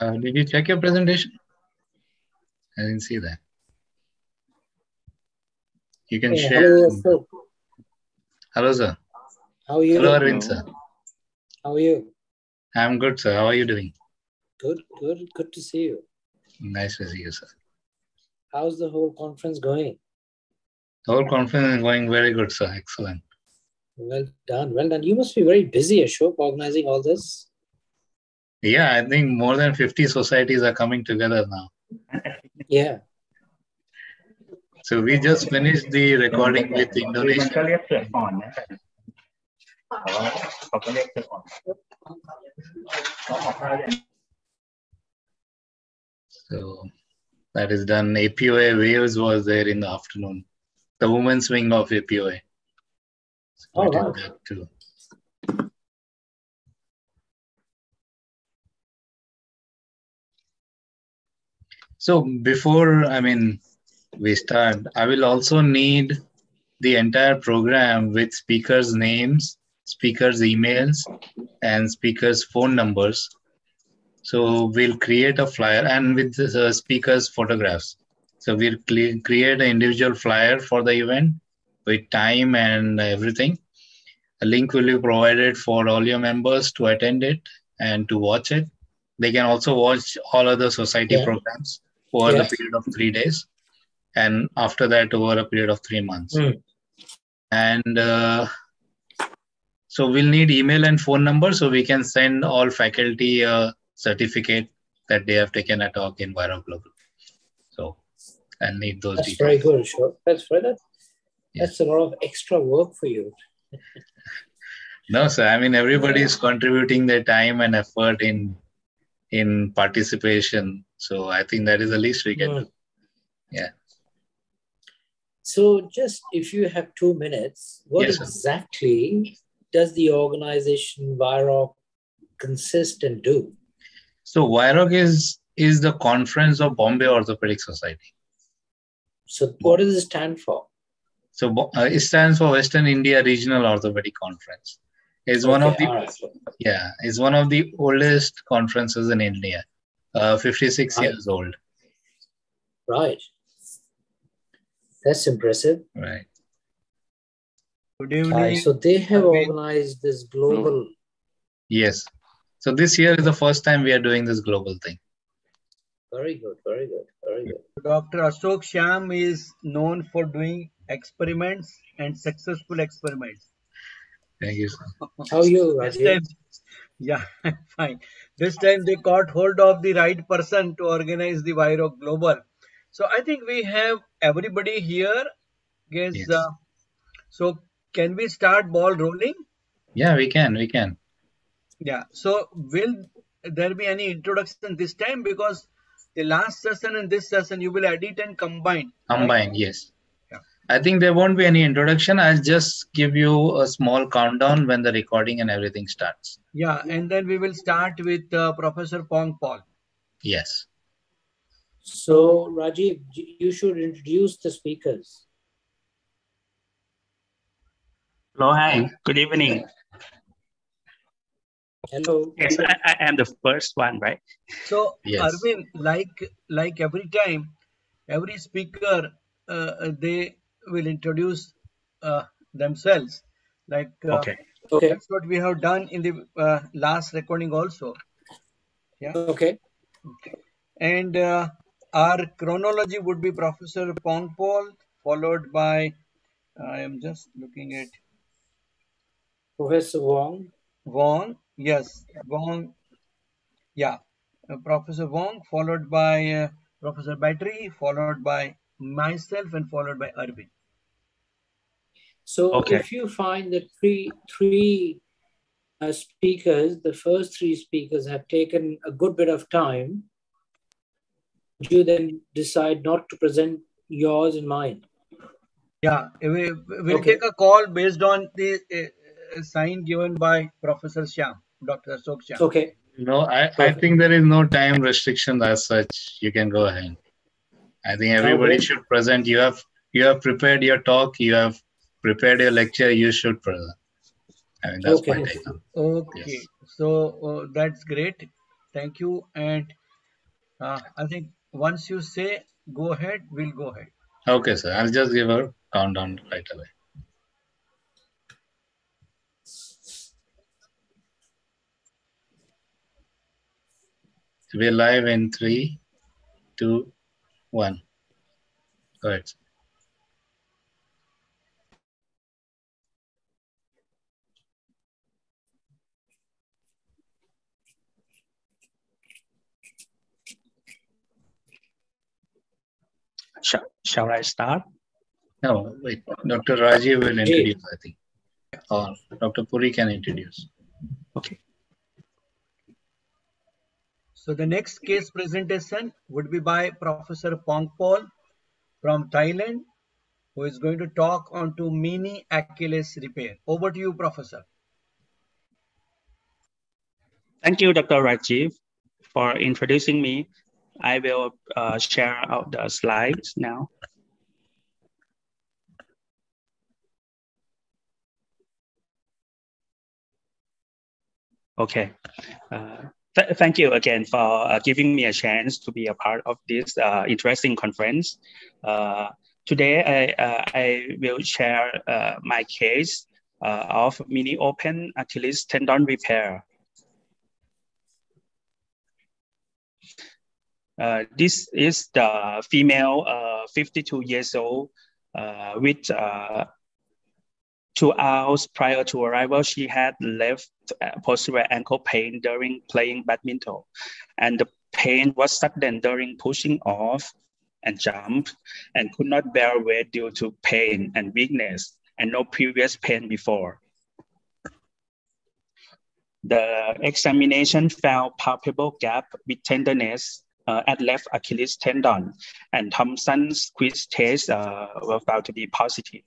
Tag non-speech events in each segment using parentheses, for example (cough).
Uh, did you check your presentation? I didn't see that. You can Hey, share. hello, Ashok. Hello, sir. How are you? Hello, Arvind, sir. How are you? I'm good, sir. How are you doing? Good, good, good to see you. Nice to see you, sir. How's the whole conference going? The whole conference is going very good, sir. Excellent. Well done, well done. You must be very busy, Ashok, organizing all this. Yeah, I think more than 50 societies are coming together now. yeah. So we just finished the recording with Indonesia. So that is done. APOA Wales was there in the afternoon. The women's wing of APOA. So oh, wow. that too. So before, I mean, we start, I will also need the entire program with speakers' names, speakers' emails, and speakers' phone numbers. So we'll create a flyer and with the uh, speakers' photographs. So we'll create an individual flyer for the event with time and everything. A link will be provided for all your members to attend it and to watch it. They can also watch all other society Yeah. programs over Yeah. the period of three days, and after that over a period of three months. Mm. And uh, so we'll need email and phone number so we can send all faculty a certificate that they have taken a talk in WIROC Global. So I'll need those That's details. very good, Ashok. That's very that, Yeah. that's a lot of extra work for you. (laughs) No, sir. I mean, everybody is contributing their time and effort in in participation. So I think that is the least we can Mm. do. Yeah. So just if you have two minutes, what Yes, exactly does the organization WIROC consist and do? So WIROC is is the conference of Bombay Orthopedic Society. So what does it stand for? So uh, it stands for Western India Regional Orthopedic Conference. It's one of the right. yeah, it's one of the oldest conferences in India. Uh, 56 Right. years old. Right. That's impressive. Right. Good evening. so they have Arvind. organized this global. Yes. So this year is the first time we are doing this global thing. Very good, very good, very good. Dr. Ashok Shyam is known for doing experiments and successful experiments. Thank you. Sir. How are you, This Rajiv? time, yeah, (laughs) fine. This time they caught hold of the right person to organize the WIROC Global. So I think we have everybody here. Guess, Yes. uh, so can we start ball rolling? Yeah, we can. We can. Yeah. So will there be any introduction this time? Because the last session and this session you will edit and combine. right? Combine, yes. Yeah. I think there won't be any introduction. I'll just give you a small countdown when the recording and everything starts. Yeah, and then we will start with uh, Professor Pongpol. Yes. So, Rajiv, you should introduce the speakers. Hello, hi. Good evening. Hello. Yes, I, I am the first one, right? So, Yes. Arvind, like like every time, every speaker uh, they will introduce uh, themselves. Like uh, Okay. Okay. that's what we have done in the uh, last recording also. Yeah. Okay. Okay. And uh, our chronology would be Professor Pongpol, followed by I am just looking at Professor Wong. Wong. Yes, Wong. Yeah, uh, Professor Wong, followed by uh, Professor Battery, followed by myself, and followed by Arvind. So, Okay. if you find that three three uh, speakers, the first three speakers have taken a good bit of time, you then decide not to present yours and mine. Yeah, we will Okay. take a call based on the uh, uh, sign given by Professor Shyam, Dr. Ashok Shyam. Okay. No, I, I think there is no time restriction as such. You can go ahead. I think everybody Okay. should present. You have you have prepared your talk. You have prepared your lecture. You should present. I mean that's Okay. Okay, Yes. so uh, that's great. Thank you. And Uh, I think once you say go ahead, we'll go ahead. Okay, sir. I'll just give a countdown right away. We're live in three, two, one. Go ahead. Shall, shall I start? No, wait. Dr. Rajiv will introduce, I think. Or Dr. Puri can introduce. Okay. So the next case presentation would be by Professor Pongpol from Thailand, who is going to talk on to mini Achilles repair. Over to you, Professor. Thank you, Dr. Rajiv, for introducing me. I will uh, share out the slides now. Okay. Uh, th thank you again for uh, giving me a chance to be a part of this uh, interesting conference. Uh, today, I, uh, I will share uh, my case of mini open Achilles tendon repair. Uh, this is the female, uh, 52 years old, uh, with uh, two hours prior to arrival, she had left uh, posterior ankle pain during playing badminton. And the pain was sudden during pushing off and jump and could not bear weight due to pain and weakness and no previous pain before. The examination found palpable gap with tenderness at left Achilles tendon, and Thompson's squeeze test uh, were found to be positive.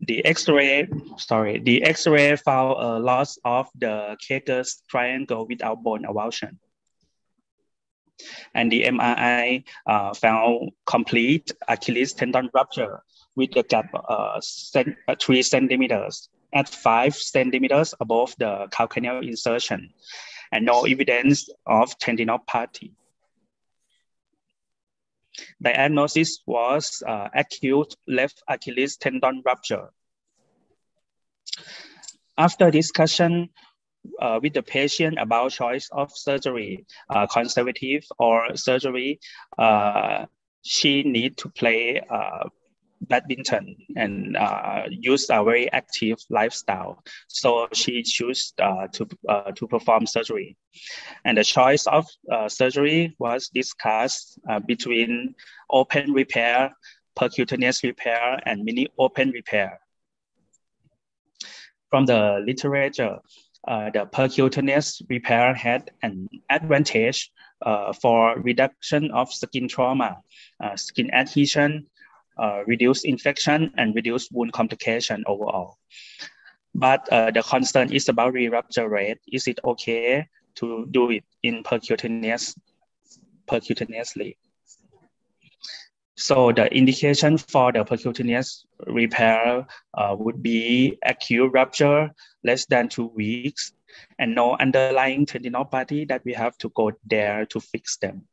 The X-ray, sorry, the X-ray found a loss of the Kager's triangle without bone avulsion. And the MRI uh, found complete Achilles tendon rupture with a gap uh, uh, three centimeters at five centimeters above the calcaneal insertion and no evidence of tendinopathy. Diagnosis was uh, acute left Achilles tendon rupture. After discussion uh, with the patient about choice of surgery, uh, conservative or surgery, uh, she need to play uh, badminton and uh, use a very active lifestyle. So she chose uh, to, uh, to perform surgery. And the choice of uh, surgery was discussed uh, between open repair, percutaneous repair, and mini open repair. From the literature, uh, the percutaneous repair had an advantage for reduction of skin trauma, skin adhesion, uh, reduce infection and reduce wound complication overall. But uh, the concern is about re-rupture rate. Is it okay to do it in percutaneous, percutaneously? So the indication for the percutaneous repair uh, would be acute rupture, less than two weeks, and no underlying tendinopathy that we have to go there to fix them.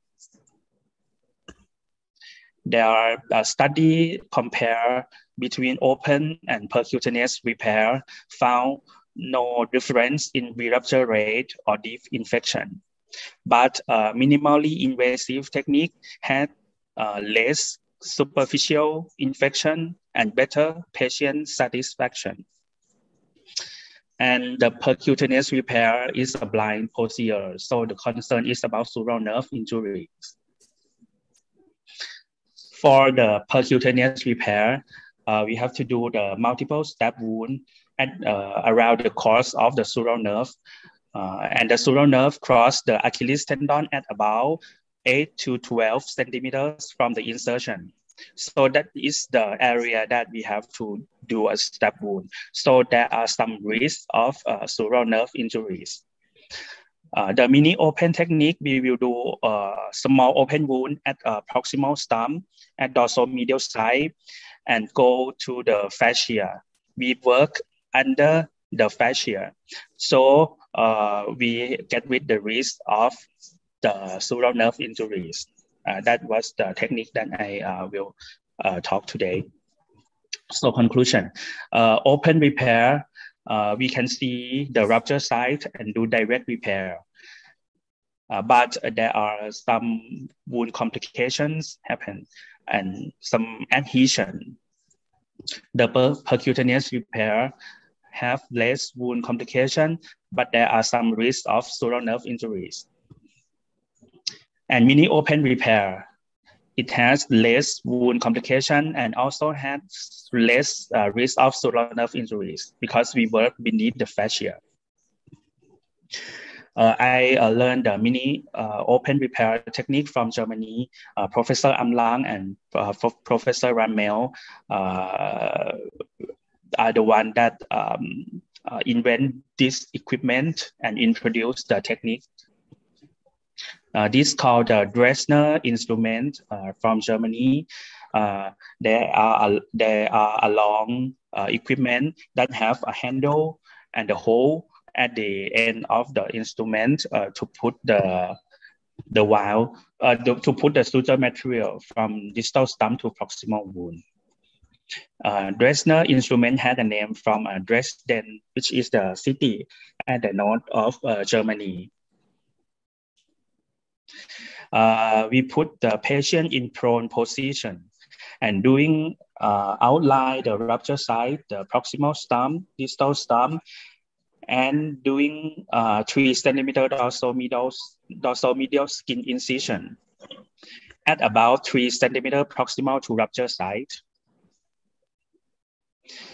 There are a study compare between open and percutaneous repair found no difference in re-rupture rate or deep infection. But uh, minimally invasive technique had uh, less superficial infection and better patient satisfaction. And the percutaneous repair is a blind procedure. So the concern is about sural nerve injuries. For the percutaneous repair, uh, we have to do the multiple step wound at, uh, around the course of the sural nerve. Uh, and the sural nerve cross the Achilles tendon at about 8 to 12 centimeters from the insertion. So that is the area that we have to do a step wound. So there are some risks of uh, sural nerve injuries. Uh, the mini open technique, we will do a small open wound at a proximal stump at dorsal medial side and go to the fascia. We work under the fascia. So uh, we get rid the risk of the sural nerve injuries. Uh, that was the technique that I uh, will uh, talk today. So conclusion, uh, open repair, uh, we can see the rupture site and do direct repair. Uh, but there are some wound complications happen and some adhesion. The per percutaneous repair have less wound complication, but there are some risks of sural nerve injuries. And mini open repair, it has less wound complication and also has less uh, risk of sural nerve injuries because we work beneath the fascia. Uh, I uh, learned the mini uh, open repair technique from Germany. Uh, Professor Amlang and uh, Professor Rammelt are the one that um, invent this equipment and introduce the technique. This is called the Dresden instrument from Germany. there are there are a long equipment that have a handle and a hole at the end of the instrument uh, to put the the valve uh, to, to put the suture material from distal stump to proximal wound. Uh, Dresden instrument had a name from uh, Dresden, which is the city at the north of uh, Germany. Uh, we put the patient in prone position and doing uh, outline the rupture site, the proximal stump, distal stump, and doing uh, three centimeter dorsal medial, dorsal medial skin incision at about three centimeter proximal to rupture site.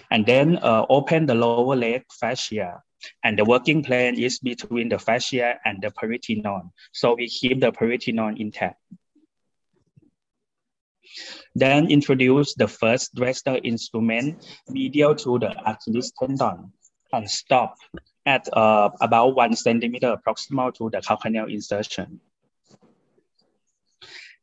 And then uh, open the lower leg fascia. And the working plane is between the fascia and the paratenon. So we keep the paratenon intact. Then introduce the first Dresden instrument medial to the Achilles tendon and stop at uh, about one centimeter proximal to the calcaneal insertion.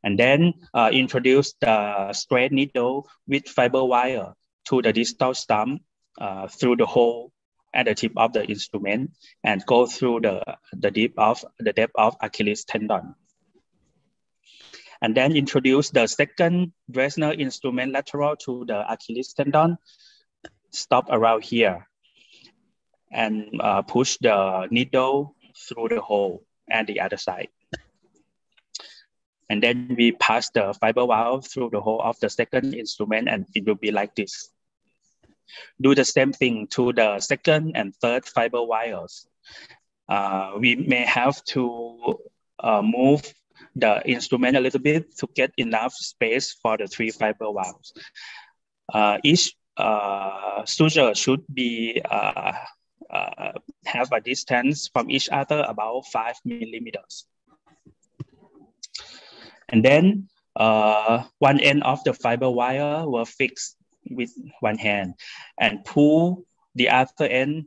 And then uh, introduce the straight needle with fiber wire to the distal stump uh, through the hole at the tip of the instrument and go through the, the deep of the depth of Achilles tendon. And then introduce the second Dresden instrument lateral to the Achilles tendon, stop around here and uh, push the needle through the hole at the other side. And then we pass the fiber valve through the hole of the second instrument and it will be like this. Do the same thing to the second and third fiber wires. Uh, we may have to uh, move the instrument a little bit to get enough space for the three fiber wires. Uh, each uh, suture should be uh, uh, have a distance from each other about five millimeters. And then uh, one end of the fiber wire will fix with one hand and pull the other end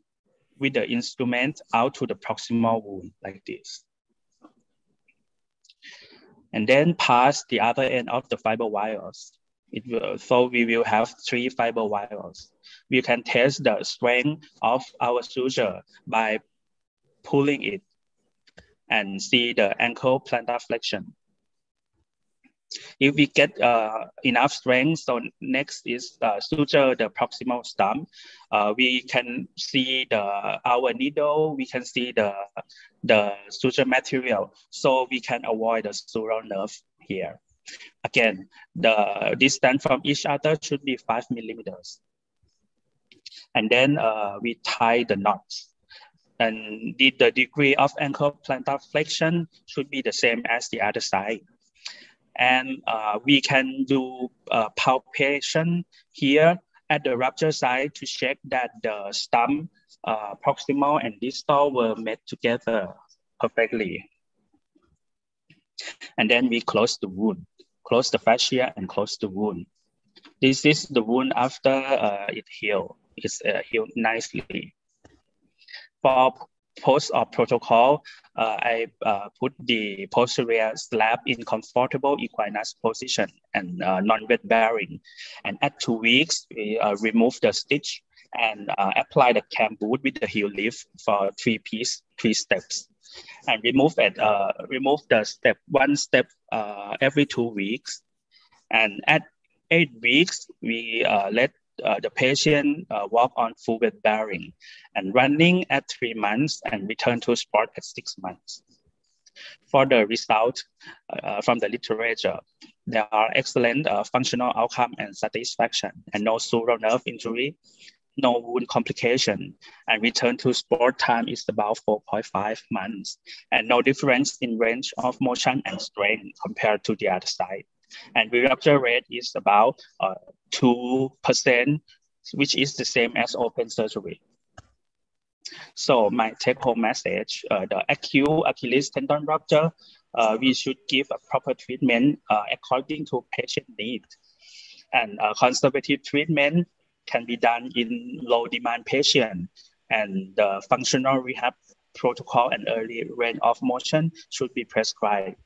with the instrument out to the proximal wound like this. And then pass the other end of the fiber wires. It will, so we will have three fiber wires we can test the strength of our suture by pulling it and see the ankle plantar flexion. If we get uh, enough strength, so next is uh, suture the proximal stump. Uh, we can see the our needle. We can see the the suture material, so we can avoid the sural nerve here. Again, the distance from each other should be five millimeters and then uh, we tie the knots. And the, the degree of ankle plantar flexion should be the same as the other side. And uh, we can do uh, palpation here at the rupture site to check that the stump, uh, proximal and distal were met together perfectly. And then we close the wound, close the fascia and close the wound. This is the wound after uh, it healed It's uh, healed nicely. For post-op protocol, uh, I uh, put the posterior slab in comfortable equinus position and uh, non-weight bearing. And at two weeks, we uh, remove the stitch and uh, apply the cam boot with the heel lift for three piece, three steps. And remove it, uh, remove the step, one step every two weeks. And at eight weeks, we let uh, the patient uh, walk on full weight bearing and running at three months and return to sport at six months. For the result uh, from the literature, there are excellent uh, functional outcome and satisfaction and no sural nerve injury, no wound complication, and return to sport time is about 4.5 months, and no difference in range of motion and strength compared to the other side. And re-rupture rate is about uh, 2%, which is the same as open surgery. So my take-home message, uh, the acute Achilles tendon rupture, uh, we should give a proper treatment uh, according to patient need. And uh, conservative treatment can be done in low demand patient and the functional rehab protocol and early range of motion should be prescribed.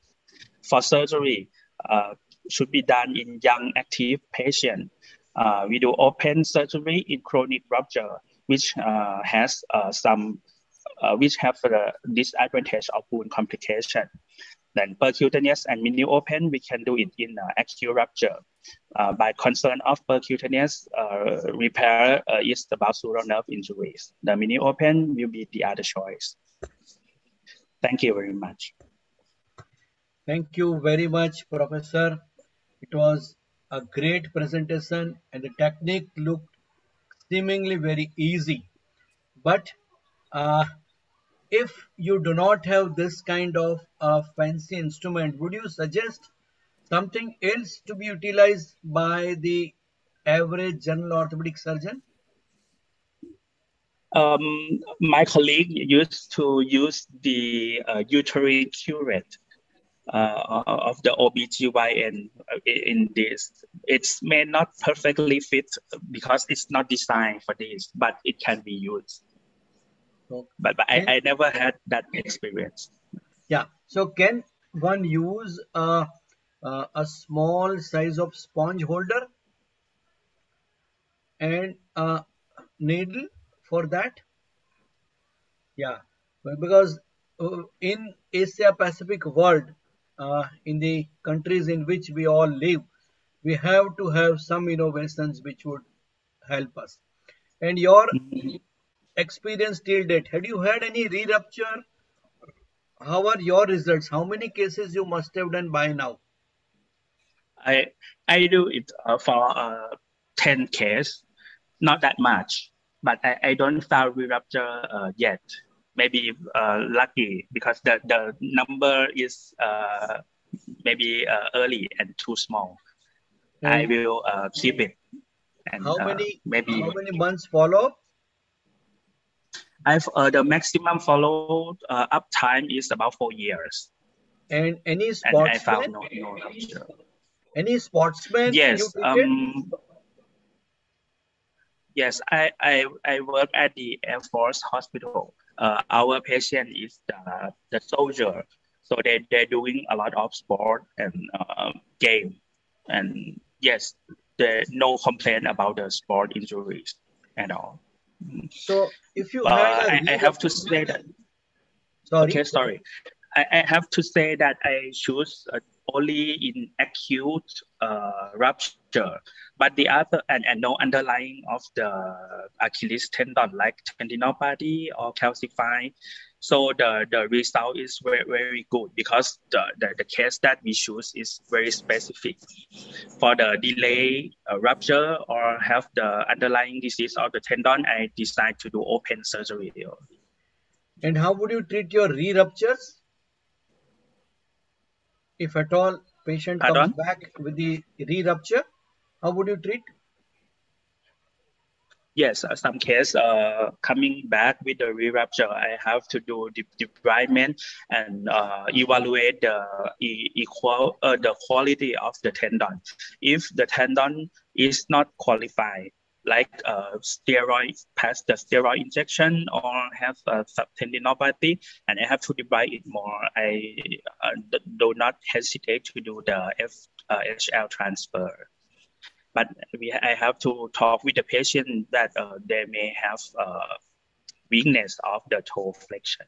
For surgery, uh, should be done in young active patient. Uh, we do open surgery in chronic rupture, which uh, has uh, some, uh, which have the disadvantage of wound complication. Then percutaneous and mini open, we can do it in uh, acute rupture. By concern of percutaneous repair is about sural nerve injuries. The mini open will be the other choice. Thank you very much. Thank you very much, Professor. It was a great presentation and the technique looked seemingly very easy. But uh, if you do not have this kind of uh, fancy instrument, would you suggest something else to be utilized by the average general orthopedic surgeon? Um, my colleague used to use the uh, uterine curette uh, of the OBGYN in this. It may not perfectly fit because it's not designed for this, but it can be used. But but I, I never had that experience. Yeah. So can one use a, a, a small size of sponge holder and a needle for that? Yeah. Because uh, in Asia Pacific world, uh, in the countries in which we all live, we have to have some innovations which would help us. And your experience till date, had you had any re-rupture? How are your results? How many cases you must have done by now? I I do it uh, for uh, 10 cases, not that much, but I, I don't found re-rupture uh, yet maybe uh, lucky because the, the number is uh, maybe uh, early and too small. Mm. I will uh, keep it. And, how uh, many maybe how many months follow? I've uh, the maximum follow up time is about four years. And any sportsman? No, no any sportsman? Yes. Um, yes, I, I I work at the Air Force Hospital uh, our patient is the, the soldier. So they, they're doing a lot of sport and uh, game. And yes, there's no complaint about the sport injuries at all. So if you uh, I, I have to say that. Sorry. Okay, sorry. I, I have to say that I choose uh, only in acute uh, rupture, but the other and, and no underlying of the Achilles tendon like tendinopathy or calcified. So the, the result is very, very good because the, the, the case that we choose is very specific. For the delay uh, rupture or have the underlying disease of the tendon, I decide to do open surgery. And how would you treat your re-ruptures? if at all patient Pardon? comes back with the re-rupture, how would you treat? Yes, uh, some case uh, coming back with the re-rupture, I have to do the debridement and uh, evaluate the equal uh, the quality of the tendon. If the tendon is not qualified, like uh, steroid, pass the steroid injection or have a subtendinopathy, and I have to divide it more. I uh, do not hesitate to do the F, uh, HL transfer. But we, I have to talk with the patient that uh, they may have uh, weakness of the toe flexion.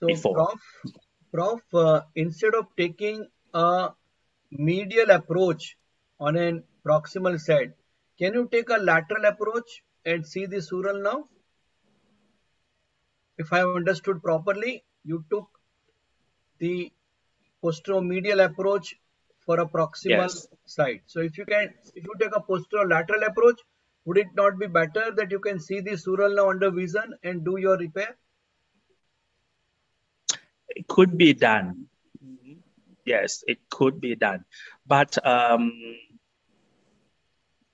So, Before. Prof, Prof uh, instead of taking a medial approach on an proximal side, can you take a lateral approach and see the sural nerve? If I have understood properly, you took the posteromedial approach for a proximal Yes. side. So if you can, if you take a posterolateral approach, would it not be better that you can see the sural nerve under vision and do your repair? It could be done. Yes, it could be done, but um,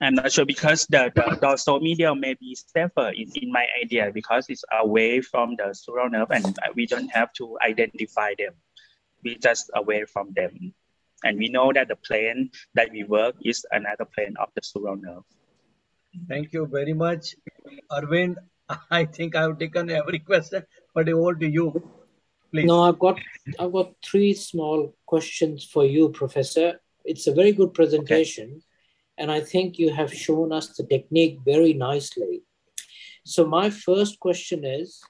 I'm not sure because the, the dorsal medial may be safer in, in my idea because it's away from the sural nerve and we don't have to identify them. We just away from them. And we know that the plane that we work is another plane of the sural nerve. Thank you very much, Arvind. (laughs) I think I have taken every question, but over to you, please. No, I've got I've got three small questions for you, Professor. It's a very good presentation, and I think you have shown us the technique very nicely. So my first question is,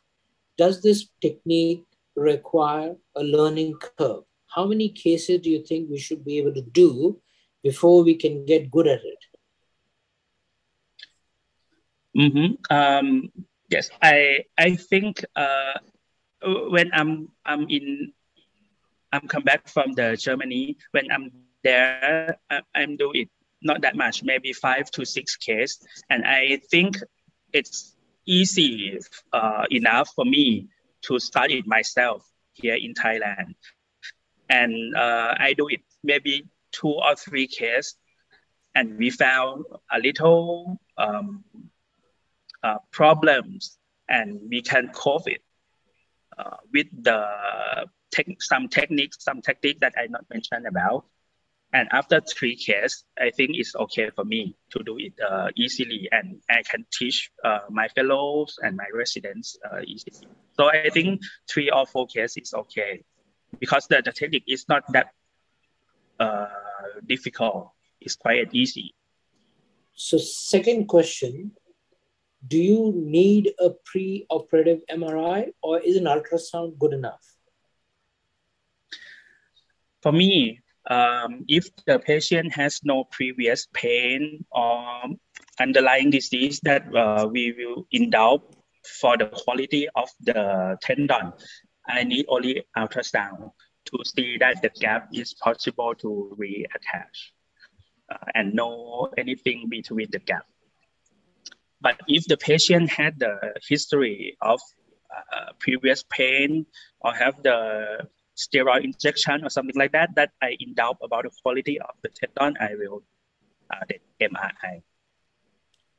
does this technique require a learning curve? How many cases do you think we should be able to do before we can get good at it? hmm Um, yes, I I think uh, when I'm I'm in I'm come back from the Germany when I'm there I, I'm do it not that much maybe five to six case and I think it's easy uh, enough for me to start it myself here in Thailand and uh, I do it maybe two or three cases. and we found a little um, uh, problems and we can cope it uh, with the tech, some techniques, some technique that I not mentioned about. And after three cases, I think it's okay for me to do it uh, easily, and I can teach uh, my fellows and my residents uh, easily. So I think three or four cases is okay, because the, the technique is not that uh, difficult. It's quite easy. So, second question Do you need a pre operative MRI or is an ultrasound good enough? For me, um, if the patient has no previous pain or underlying disease that uh, we will indulge for the quality of the tendon, I need only ultrasound to see that the gap is possible to reattach uh, and know anything between the gap. But if the patient had the history of uh, previous pain or have the steroid injection or something like that, that I in doubt about the quality of the tendon, I will uh, the MRI.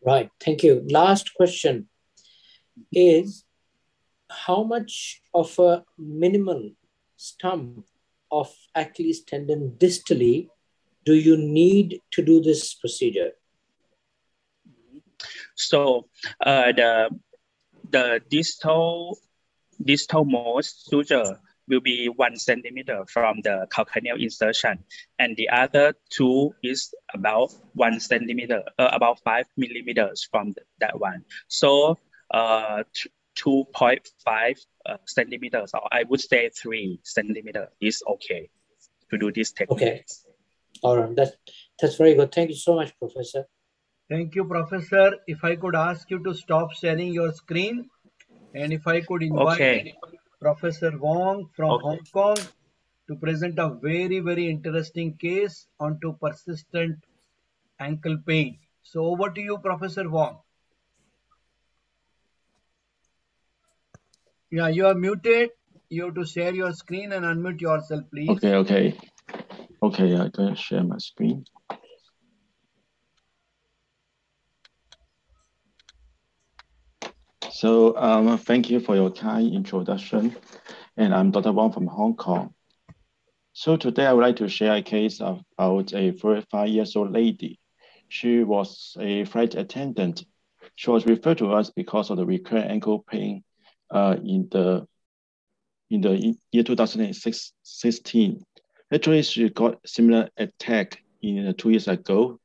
Right. Thank you. Last question is how much of a minimal stump of Achilles tendon distally do you need to do this procedure? So uh, the the distal distal most suture will be one centimeter from the calcaneal insertion, and the other two is about one centimeter, uh, about five millimeters from th- that one. So uh, 2.5 uh, centimeters, or I would say three centimeter is okay to do this technique. Okay. All right. That, that's very good. Thank you so much, Professor. Thank you, Professor. If I could ask you to stop sharing your screen, and if I could invite Okay. Professor Wong from Okay. Hong Kong to present a very, very interesting case onto persistent ankle pain. So over to you, Professor Wong. Yeah, you are muted. You have to share your screen and unmute yourself, please. Okay, okay. Okay, I'm gonna share my screen. So, um, thank you for your kind introduction. And I'm Dr. Wang from Hong Kong. So today I would like to share a case about a 45 years old lady. She was a flight attendant. She was referred to us because of the recurrent ankle pain in the in the year 2016. Actually, she got similar attack in uh, two years ago.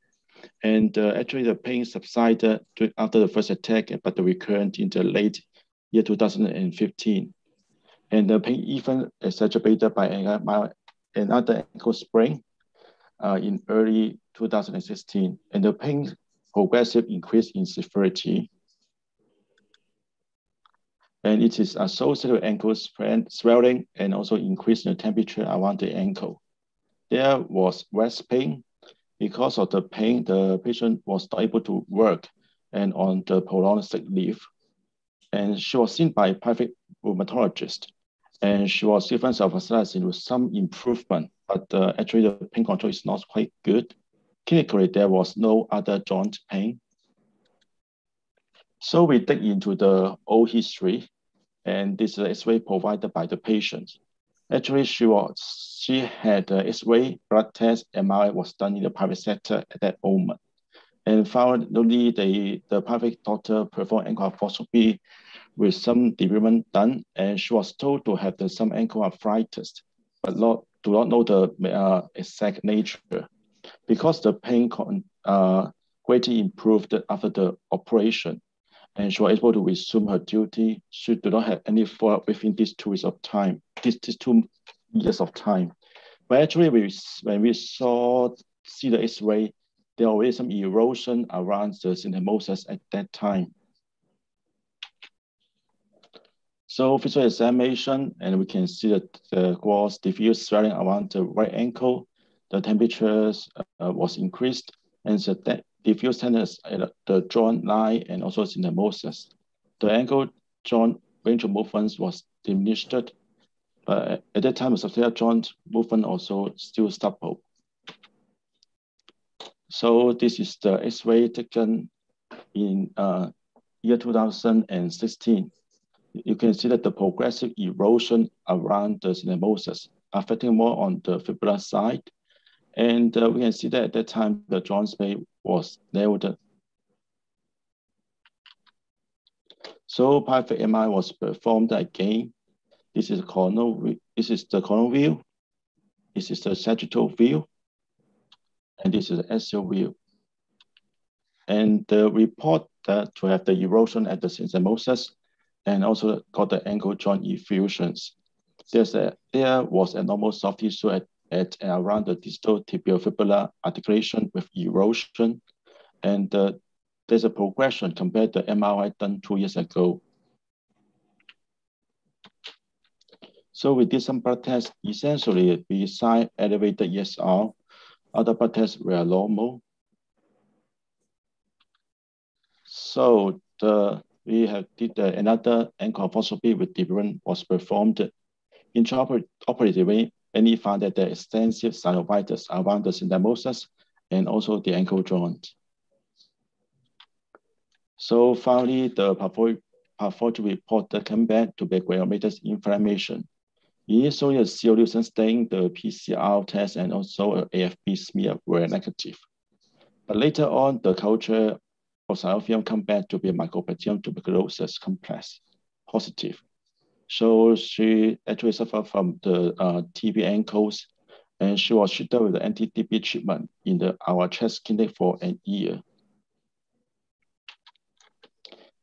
And uh, actually the pain subsided after the first attack, but the recurrent in the late year 2015. And the pain even exacerbated by another ankle sprain uh, in early 2016. And the pain progressive increase in severity. And it is associated with ankle swelling and also increase in the temperature around the ankle. There was rest pain. Because of the pain, the patient was not able to work and on the prolonged sick leave. And she was seen by a private rheumatologist. And she was given sulfasalazine with some improvement, but uh, actually the pain control is not quite good. Clinically, there was no other joint pain. So we dig into the old history, and this is X-ray provided by the patient. Actually, she was she had a X-ray, blood test, MRI was done in the private sector at that moment. And finally, the, the private doctor performed arthroscopy with some debridement done, and she was told to have the, some ankle arthritis, but not, do not know the uh, exact nature because the pain con, uh, greatly improved after the operation and she was able to resume her duty. She did not have any follow-up within these two weeks of time, these, these two years of time. But actually, we, when we saw, see the X-ray, there was some erosion around the syndesmosis at that time. So visual examination, and we can see that the gross diffuse swelling around the right ankle the temperatures uh, was increased, and so that diffuse tenderness at the joint line and also syndesmosis. The ankle joint range of movements was diminished, but at that time, the subtalar joint movement also still stable. So this is the X-ray taken in uh, year 2016. You can see that the progressive erosion around the syndesmosis affecting more on the fibular side and uh, we can see that at that time, the joint space was narrowed. So private MI was performed again. This is coronal, this is the coronal view. This is the sagittal view. And this is the axial view. And the report that to have the erosion at the syndesmosis and also got the ankle joint effusions. There's a, there was a normal soft tissue at at and around the distal tibiofibular articulation with erosion. And uh, there's a progression compared to MRI done two years ago. So we did some blood tests. Essentially, beside elevated ESR, other blood tests were normal. So the we have did uh, another ankle arthroscopy with different was performed intraoperatively and he found that there extensive synovitis around the syndesmosis and also the ankle joint. So finally, the pathology report came back to be granulomatous inflammation. He Initially, a solution stain, the PCR test, and also AFB smear were negative. But later on, the culture of synovium come back to be mycobacterium tuberculosis complex positive. So she actually suffered from the uh, TB ankles, and she was treated with the anti-TB treatment in the our chest clinic for a year.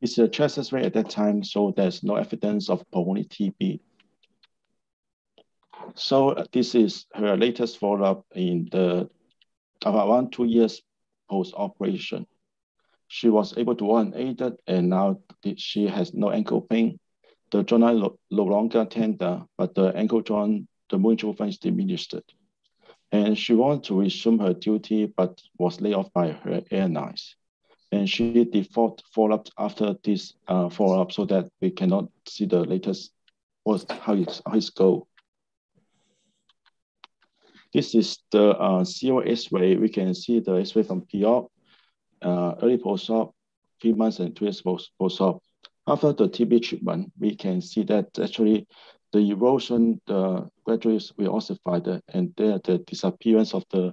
It's a chest X-ray at that time, so there's no evidence of pulmonary TB. So uh, this is her latest follow-up in the about one two years post-operation. She was able to walk unaided, and now she has no ankle pain the no longer tender, but the ankle joint, the movement is diminished. And she wanted to resume her duty, but was laid off by her airlines. And she default follow-up after this uh, follow-up so that we cannot see the latest, what's, how, it's, how it's go. This is the uh, X-ray. We can see the X-ray from POP, uh, early post-op, three months and two years post-op. After the TB treatment, we can see that actually the erosion the gradually will ossify and there the disappearance of the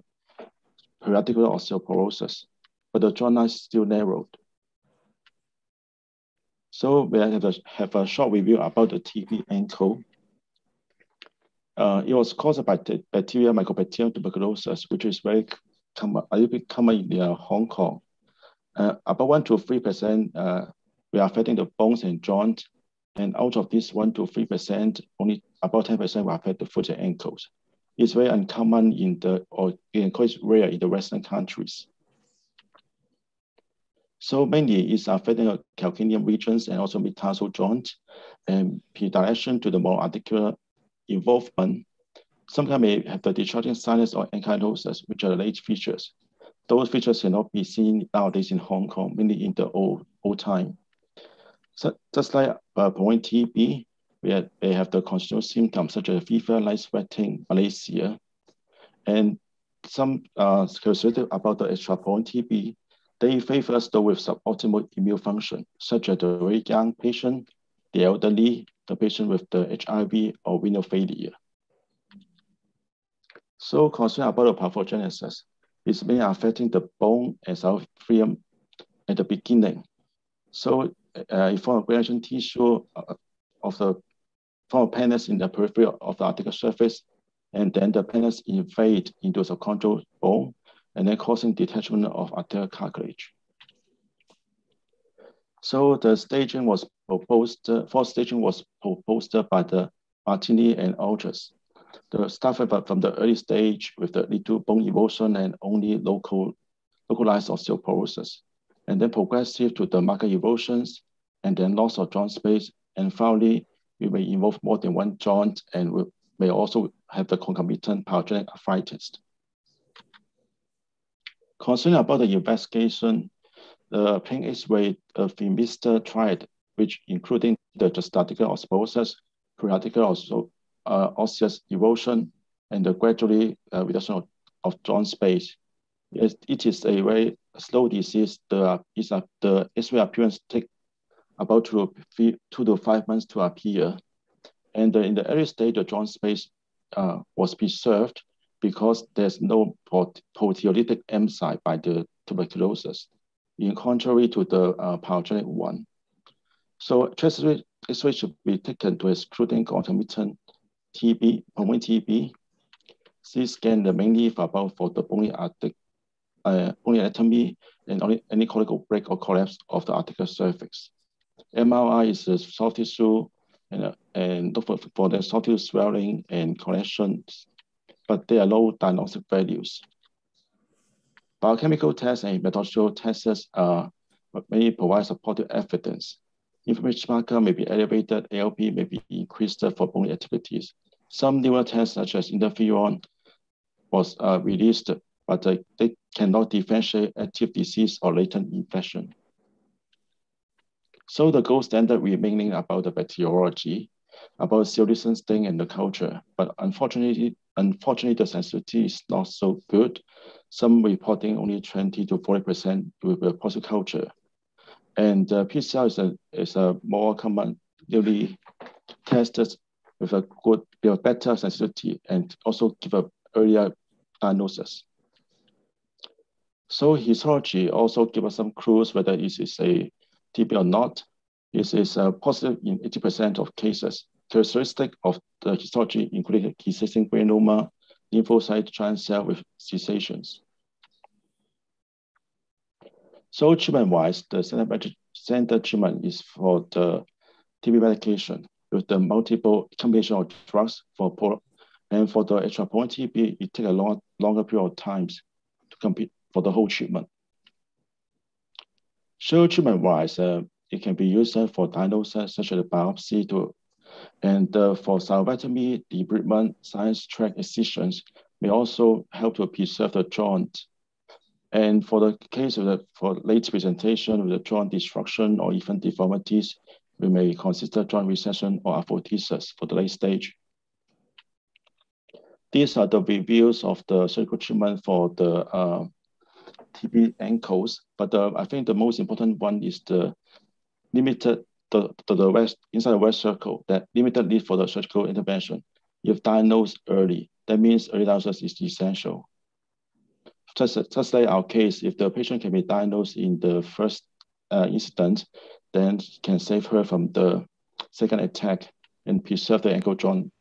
periarticular osteoporosis, but the joint is still narrowed. So we have a, have a short review about the TB ankle. Uh, it was caused by the bacteria Mycobacterium tuberculosis, which is very common, a little bit common in uh, Hong Kong. Uh, about one to three percent, uh, we are affecting the bones and joints, and out of this one to three percent, only about ten percent will affect the foot and ankles. It's very uncommon in the, or in quite rare in the Western countries. So mainly it's affecting the calcaneum regions and also metatarsal joints and predilection to the more articular involvement. Sometimes may have the discharging sinus or ankylosis, which are the late features. Those features cannot be seen nowadays in Hong Kong, mainly in the old, old time. So just like uh, point TB, we they have the constitutional symptoms such as fever, light sweating, malaise, and some uh, characteristics about the extrapoint TB they favor those with suboptimal immune function, such as the very young patient, the elderly, the patient with the HIV or renal failure. So concern about the pathogenesis is mainly affecting the bone and cell freedom at the beginning. So uh, if for granulation tissue uh, of the from pannus in the periphery of the articular surface, and then the pannus invade into the control bone and then causing detachment of articular cartilage. So the staging was proposed, uh, fourth staging was proposed by the Martini and Aldrich. The stuff from the early stage with the little bone erosion and only local, localized osteoporosis, and then progressive to the marker erosions, and then loss of joint space, and finally, we may involve more than one joint and we may also have the concomitant pyogenic arthritis. Concerning about the investigation, the plain X-ray of the Mr. tried, which including the statical osmosis, periodical also, uh, osseous erosion, and the gradually uh, reduction of, of joint space. It, it is a very slow disease. The, is a, the X-ray appearance take about two, two to five months to appear. And in the early stage, the joint space uh, was preserved because there's no proteolytic enzyme by the tuberculosis, in contrary to the uh, pyogenic one. So chest X-ray should be taken to excluding concomitant TB, pulmonary TB. CT scan the mainly for about for the artic, uh, bony anatomy and only any cortical break or collapse of the articular surface. MRI is a soft tissue and, uh, and look for, for the soft tissue swelling and collections but they are low diagnostic values. Biochemical tests and methodological tests uh, may provide supportive evidence. Inflammation marker may be elevated, ALP may be increased for bone activities. Some newer tests such as interferon was uh, released, but uh, they cannot differentiate active disease or latent infection. So the gold standard remaining about the bacteriology, about cell stain and the culture, but unfortunately, Unfortunately, the sensitivity is not so good. Some reporting only 20 to 40% with a positive culture. And uh, PCR is a, is a more commonly tested with a good, better sensitivity and also give a earlier diagnosis. So histology also give us some clues whether it is a TB or not. This is uh, positive in 80% of cases characteristic of the histology including caseation granuloma, lymphocyte cell with caseations. So treatment-wise, the standard treatment is for the TB medication with the multiple combination of drugs for and for the extrapoint TB, it takes a long, longer period of times to compete for the whole treatment. So treatment-wise, uh, it can be used for diagnosis such as biopsy to and uh, for synovectomy, debridement, sinus tract excisions may also help to preserve the joint. And for the case of the for late presentation with the joint destruction or even deformities, we may consider joint resection or apoptosis for the late stage. These are the reviews of the surgical treatment for the uh, TB ankles, but uh, I think the most important one is the limited the, the, the west, inside the west circle that limited need for the surgical intervention. If diagnosed early, that means early diagnosis is essential. Just, just like our case, if the patient can be diagnosed in the first uh, incident, then can save her from the second attack and preserve the ankle joint.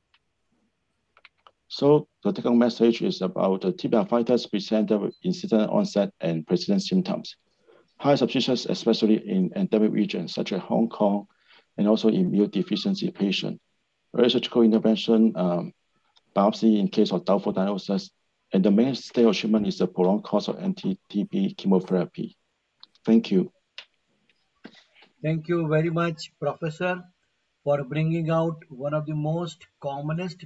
So the take-home message is about the fighters presented with incident onset and persistent symptoms. High suspicious, especially in endemic regions such as Hong Kong, and also immune deficiency patient. Early surgical intervention, um, biopsy in case of doubtful diagnosis, and the mainstay of treatment is the prolonged course of anti-TB chemotherapy. Thank you. Thank you very much, Professor, for bringing out one of the most commonest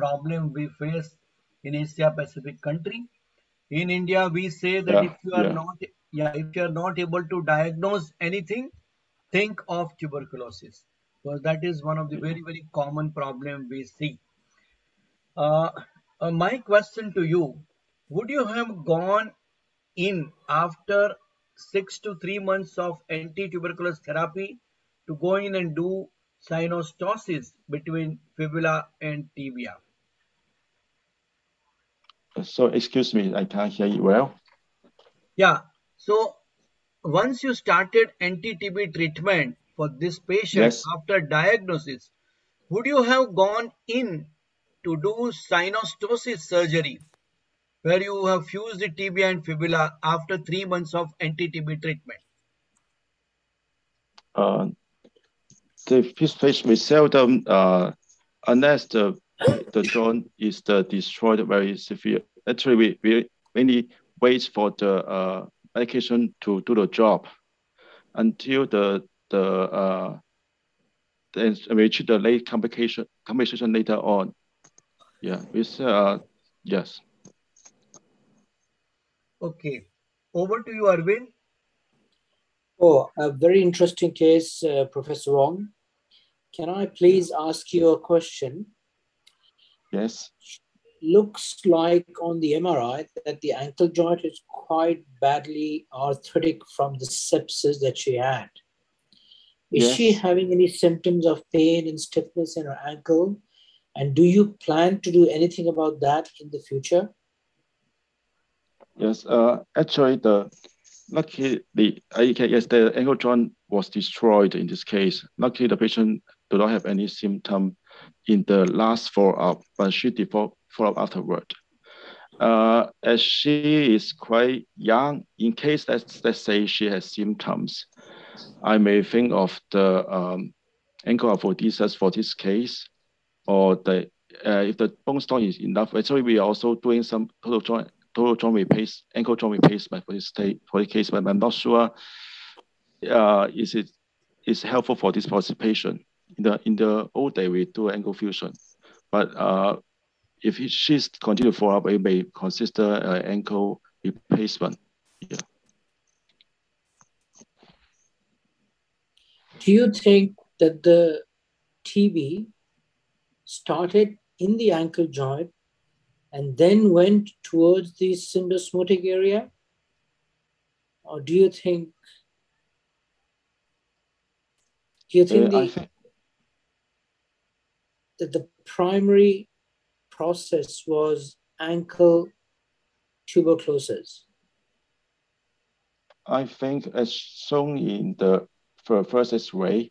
problem we face in Asia Pacific country. In India, we say that Yeah, if you are yeah. not yeah, if you are not able to diagnose anything, think of tuberculosis. Because that is one of the very, very common problem we see. Uh, uh, my question to you, would you have gone in after six to three months of anti-tuberculosis therapy to go in and do synostosis between fibula and tibia? So excuse me, I can't hear you well. Yeah. So once you started anti-TB treatment for this patient Yes. after diagnosis, would you have gone in to do synostosis surgery where you have fused the tibia and fibula after three months of anti-TB treatment? Uh, the first phase we seldom, uh, unless the the joint is the destroyed very severe. Actually, we, we mainly wait for the uh, medication to do the job until the the uh, then we treat the late complication complication later on. Yeah, it's uh yes. Okay. Over to you, Arvind. Oh, a very interesting case, uh, Professor Wong. Can I please ask you a question? Yes. Looks like on the MRI that the ankle joint is quite badly arthritic from the sepsis that she had. Is she having any symptoms of pain and stiffness in her ankle? And do you plan to do anything about that in the future? Yes, uh, actually, the luckily, can, yes, the ankle joint was destroyed in this case. Luckily, the patient do not have any symptom in the last follow-up, but she did follow up afterward. Uh, as she is quite young, in case let's, let's say she has symptoms, I may think of the um, ankle arthrodesis for this case, or the uh, if the bone stock is enough. Actually, we are also doing some total joint total joint replace ankle joint replacement for this state for the case, but I'm not sure uh, is it is helpful for this patient. In the in the old day, we do ankle fusion, but uh, if he, she's continue follow up, we may consider uh, ankle replacement. Yeah. Do you think that the TB started in the ankle joint and then went towards the syndesmotic area? Or do you think do you think, Uh, the, think that the primary process was ankle tuberculosis? I think as shown in the first X-ray,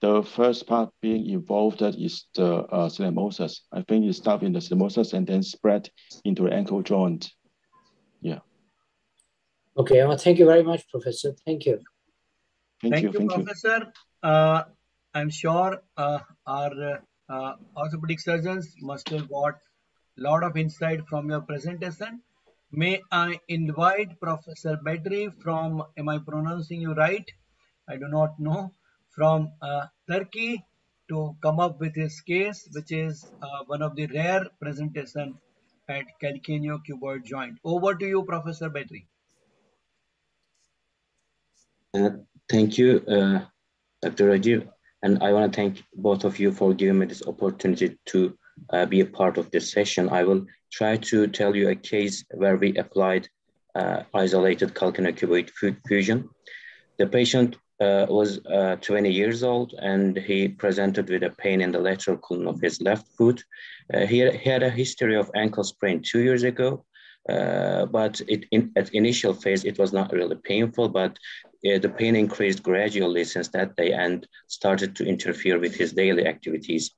the first part being involved is the uh, synostosis. I think it started in the synostosis and then spread into the ankle joint. Yeah. Okay, well, thank you very much, Professor. Thank you. Thank, Thank you, you, thank you. Professor. Uh, I'm sure uh, our uh, orthopedic surgeons must have got a lot of insight from your presentation. May I invite Professor Bedri from, am I pronouncing you right? I do not know, from uh, Turkey to come up with his case, which is uh, one of the rare presentation at calcaneo cuboid joint. Over to you, Professor Bedri. Uh, thank you, uh, Dr. Rajiv. And I want to thank both of you for giving me this opportunity to uh, be a part of this session. I will try to tell you a case where we applied uh, isolated calcaneocuboid fu- fusion. The patient uh, was uh, 20 years old and he presented with a pain in the lateral column of his left foot. Uh, he, had, he had a history of ankle sprain two years ago, uh, but it, in, at initial phase, it was not really painful, but uh, the pain increased gradually since that day and started to interfere with his daily activities.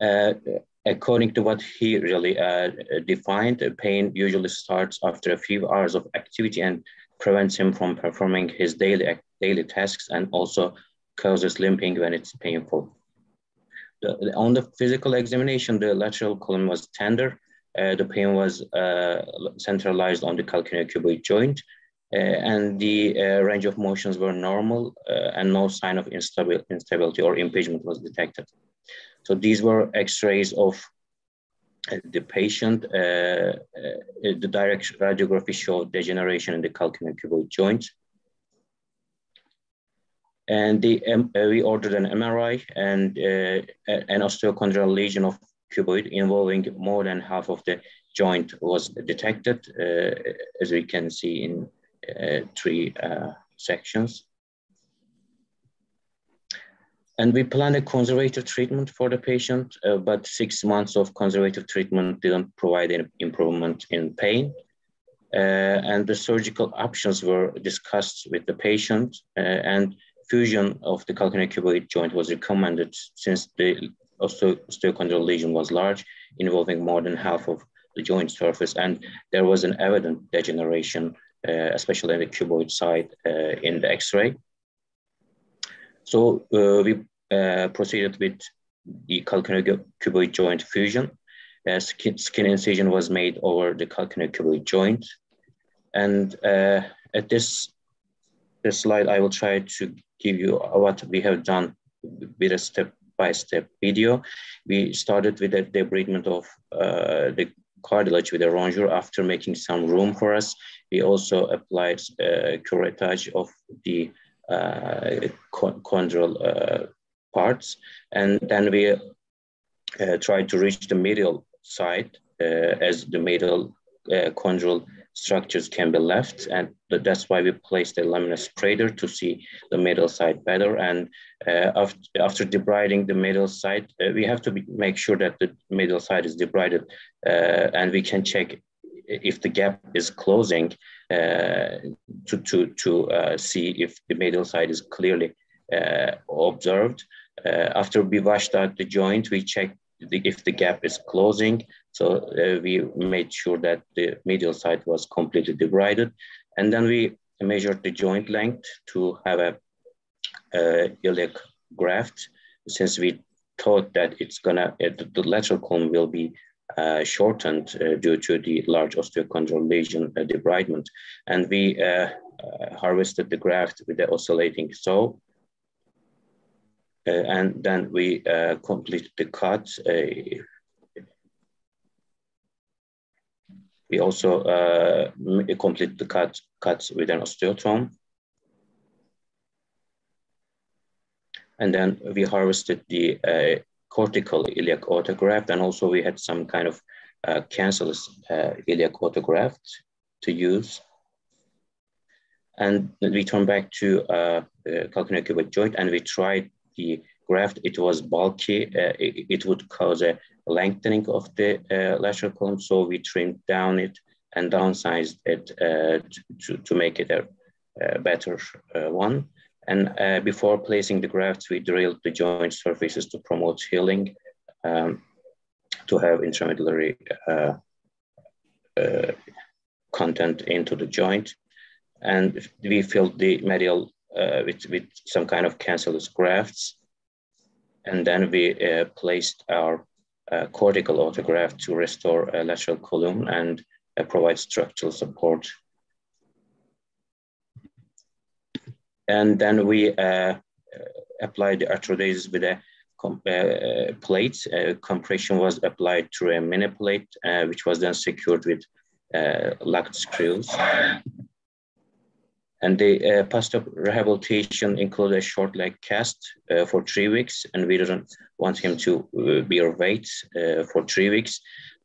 Uh, according to what he really uh, defined, pain usually starts after a few hours of activity and prevents him from performing his daily, daily tasks and also causes limping when it's painful. The, on the physical examination, the lateral column was tender. Uh, the pain was uh, centralized on the calcaneocuboid joint, and the uh, range of motions were normal, uh, and no sign of instabil instability or impingement was detected. So these were X-rays of the patient. the direct radiography showed degeneration in the calcaneocuboid joint and the, um, uh, we ordered an MRI and uh, an osteochondral lesion of cuboid involving more than half of the joint was detected, uh, as we can see in uh, three uh, sections. And we planned a conservative treatment for the patient, uh, but six months of conservative treatment didn't provide any improvement in pain. and the surgical options were discussed with the patient and fusion of the calcaneocuboid joint was recommended since the osteochondral lesion was large, involving more than half of the joint surface, and there was an evident degeneration, uh, especially in the cuboid side uh, in the X-ray. So uh, we uh, proceeded with the calcaneocuboid joint fusion. Skin, skin, incision was made over the calcaneocuboid joint, and uh, at this this slide, I will try to give you what we have done with a step-by-step -step video. We started with the debridement of uh, the cartilage with a rongeur after making some room for us. We also applied uh, curettage of the uh, chondral uh, parts. And then we uh, tried to reach the medial side uh, as the medial uh, chondral structures can be left. And that's why we placed a laminar spreader to see the middle side better. And uh, after, after debriding the middle side, uh, we have to be, make sure that the middle side is debrided uh, and we can check if the gap is closing uh, to, to, to uh, see if the middle side is clearly uh, observed. after we washed out the joint, we check the, if the gap is closing. So uh, we made sure that the medial side was completely debrided. And then we measured the joint length to have a, a iliac graft since we thought that it's gonna, uh, the lateral column will be uh, shortened uh, due to the large osteochondral lesion uh, debridement. And we uh, harvested the graft with the oscillating saw uh, and then we uh, complete the cut. Uh, we also complete the cut, cuts with an osteotome. And then we harvested the uh, cortical iliac autograft, and also we had some kind of uh, cancellous uh, iliac autograft to use. And we turn back to uh, calcaneocuboid joint, and we tried the graft, it was bulky. Uh, it, it, would cause a lengthening of the uh, lateral column. So we trimmed down it and downsized it uh, to, to make it a, a better uh, one. And uh, before placing the grafts, we drilled the joint surfaces to promote healing, um, to have intramedullary uh, content into the joint. And we filled the medial uh, with, with some kind of cancellous grafts. And then we uh, placed our cortical autograft to restore a lateral column and uh, provide structural support. And then we uh, applied the arthrodesis with a uh, plate. compression was applied through a mini plate, which was then secured with locked screws. And the uh, post-op rehabilitation included a short leg cast uh, for three weeks, and we didn't want him to uh, bear weight uh, for three weeks.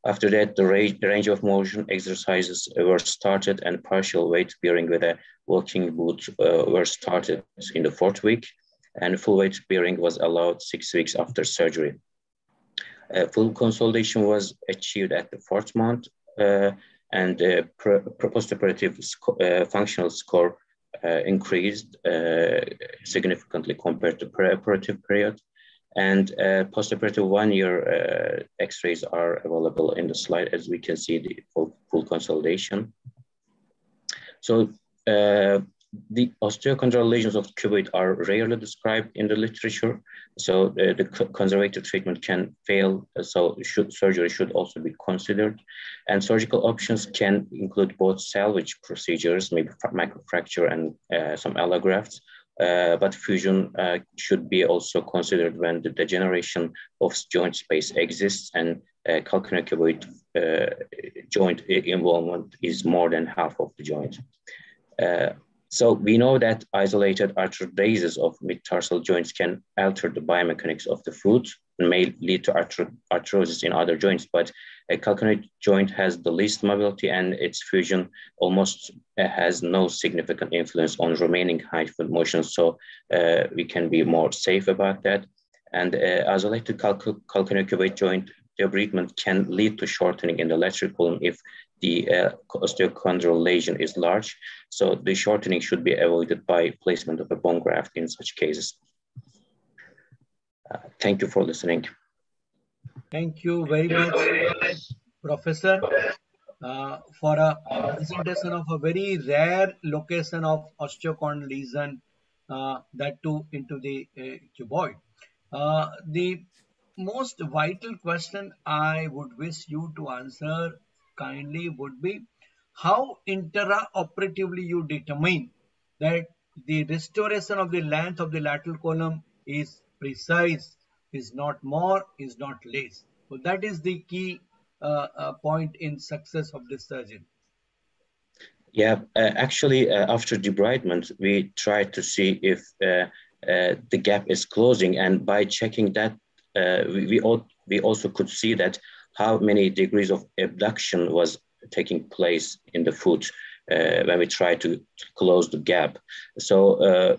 After that, the, range, range of motion exercises were started, and partial weight bearing with a walking boot uh, were started in the fourth week, and full weight bearing was allowed six weeks after surgery. Uh, full consolidation was achieved at the fourth month, and uh, post-operative uh, functional score increased uh, significantly compared to pre-operative period. And uh, postoperative one-year uh, X-rays are available in the slide, as we can see the full, full consolidation. So uh, the osteochondral lesions of cuboid are rarely described in the literature. So uh, the conservative treatment can fail. So should, surgery should also be considered. And surgical options can include both salvage procedures, maybe microfracture and uh, some allografts, uh, but fusion uh, should be also considered when the degeneration of joint space exists and uh, calcaneocuboid uh, joint involvement is more than half of the joint. Uh, so we know that isolated arthrodesis of mid-tarsal joints can alter the biomechanics of the foot and may lead to arthrosis in other joints, but a calcaneal joint has the least mobility and its fusion almost uh, has no significant influence on remaining hindfoot motion. So uh, we can be more safe about that. And uh, isolated calcaneal cuboid joint debridement can lead to shortening in the lateral column if the uh, osteochondral lesion is large. So the shortening should be avoided by placement of a bone graft in such cases. Uh, thank you for listening. Thank you very much, Professor, uh, for a presentation of a very rare location of osteochondral lesion, uh, that too into the uh, cuboid. Uh, the most vital question I would wish you to answer kindly would be how intraoperatively you determine that the restoration of the length of the lateral column is precise, is not more, is not less. So that is the key uh, uh, point in success of this surgery. Yeah, uh, actually, uh, after debridement, we try to see if uh, uh, the gap is closing, and by checking that, we we, all, we also could see that how many degrees of abduction was taking place in the foot uh, when we try to, to, close the gap. So uh,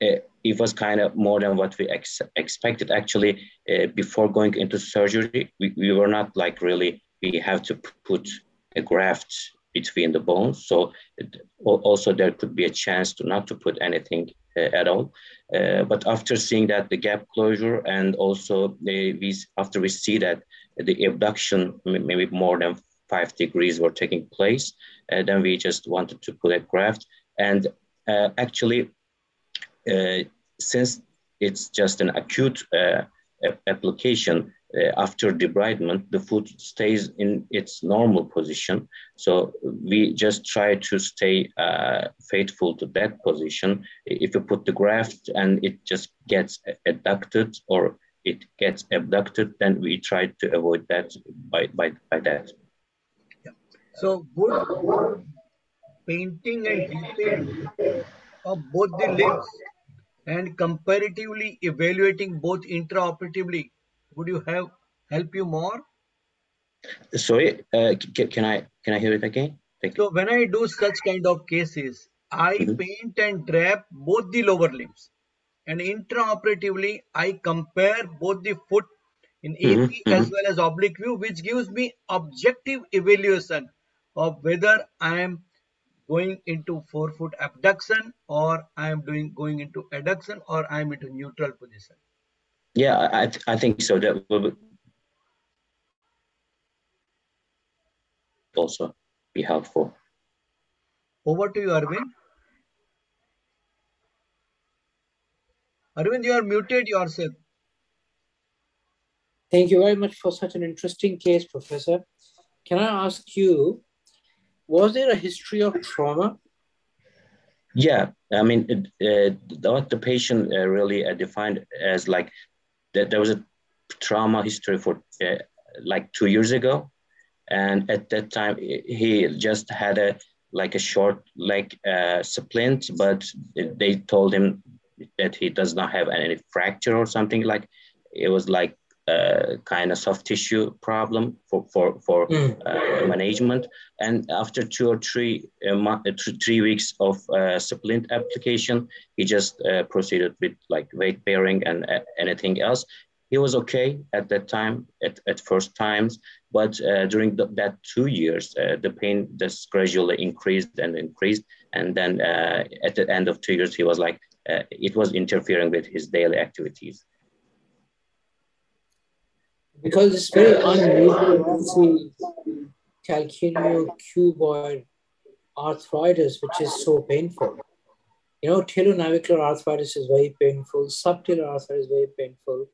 it, it, was kind of more than what we ex expected. Actually, uh, before going into surgery, we, we were not like really, we have to put a graft between the bones. So it, also there could be a chance to not to put anything uh, at all. Uh, but after seeing that the gap closure and also the, we, after we see that the abduction maybe more than five degrees were taking place. Uh, then we just wanted to put a graft. And uh, actually, uh, since it's just an acute uh, application, uh, after debridement, the foot stays in its normal position. So we just try to stay uh, faithful to that position. If you put the graft and it just gets adducted or it gets abducted, then we try to avoid that by, by, by that. So would painting and detailing of both the limbs and comparatively evaluating both intraoperatively, would you have help you more? Sorry, uh, can I can I hear it again? Thank so when I do such kind of cases, I mm -hmm. paint and drape both the lower limbs and intraoperatively I compare both the foot in AP mm -hmm. as well as oblique view which gives me objective evaluation of whether I am going into forefoot abduction or I am doing going into adduction or I am into neutral position. Yeah, I, th I think so. That will also be helpful. Over to you, Arvind. Arvind, you are muted yourself. Thank you very much for such an interesting case, Professor. Can I ask you, was there a history of trauma? Yeah, I mean, it, uh, what the patient uh, really uh, defined as like that there was a trauma history for uh, like two years ago, and at that time he just had a like a short like uh, splint, but they told him that he does not have any fracture or something like it was like a kind of soft tissue problem for for for mm. uh, management and after two or three uh, uh three weeks of uh, splint application he just uh, proceeded with like weight bearing and uh, anything else he was okay at that time at, at first times but uh, during the, that two years uh, the pain just gradually increased and increased and then uh, at the end of two years he was like uh, it was interfering with his daily activities. Because it's very unusual to see calcaneocuboid arthritis, which is so painful. You know, talonavicular arthritis is very painful, subtalar arthritis is very painful.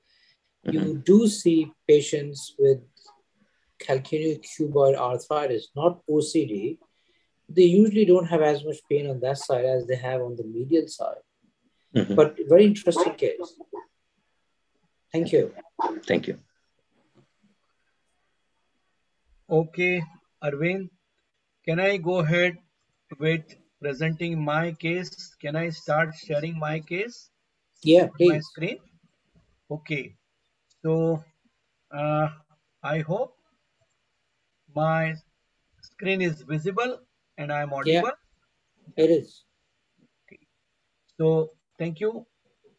Mm-hmm. You do see patients with calcaneocuboid arthritis, not OCD. They usually don't have as much pain on that side as they have on the medial side. Mm-hmm. But very interesting case. Thank you. Thank you. Okay, Arvind, can I go ahead with presenting my case? Can I start sharing my case? Yeah, please. My screen. Okay. So uh, I hope my screen is visible and I'm audible. Yeah, it is. Okay. So thank you.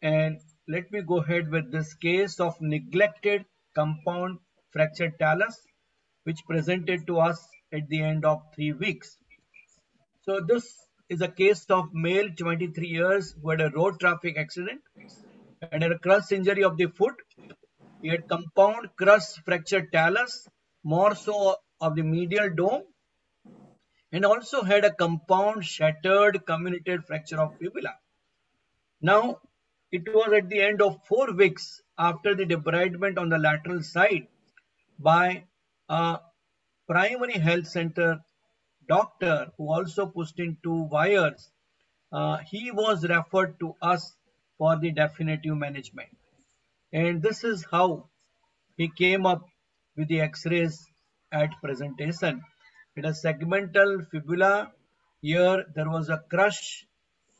And let me go ahead with this case of neglected compound fractured talus, which presented to us at the end of three weeks. So this is a case of male 23 years who had a road traffic accident and had a crush injury of the foot. He had compound crushed fractured talus, more so of the medial dome, and also had a compound shattered comminuted fracture of fibula. Now, it was at the end of four weeks after the debridement on the lateral side by a primary health center doctor who also pushed in two wires, uh, he was referred to us for the definitive management. And this is how he came up with the x-rays at presentation. It is segmental fibula. Here there was a crush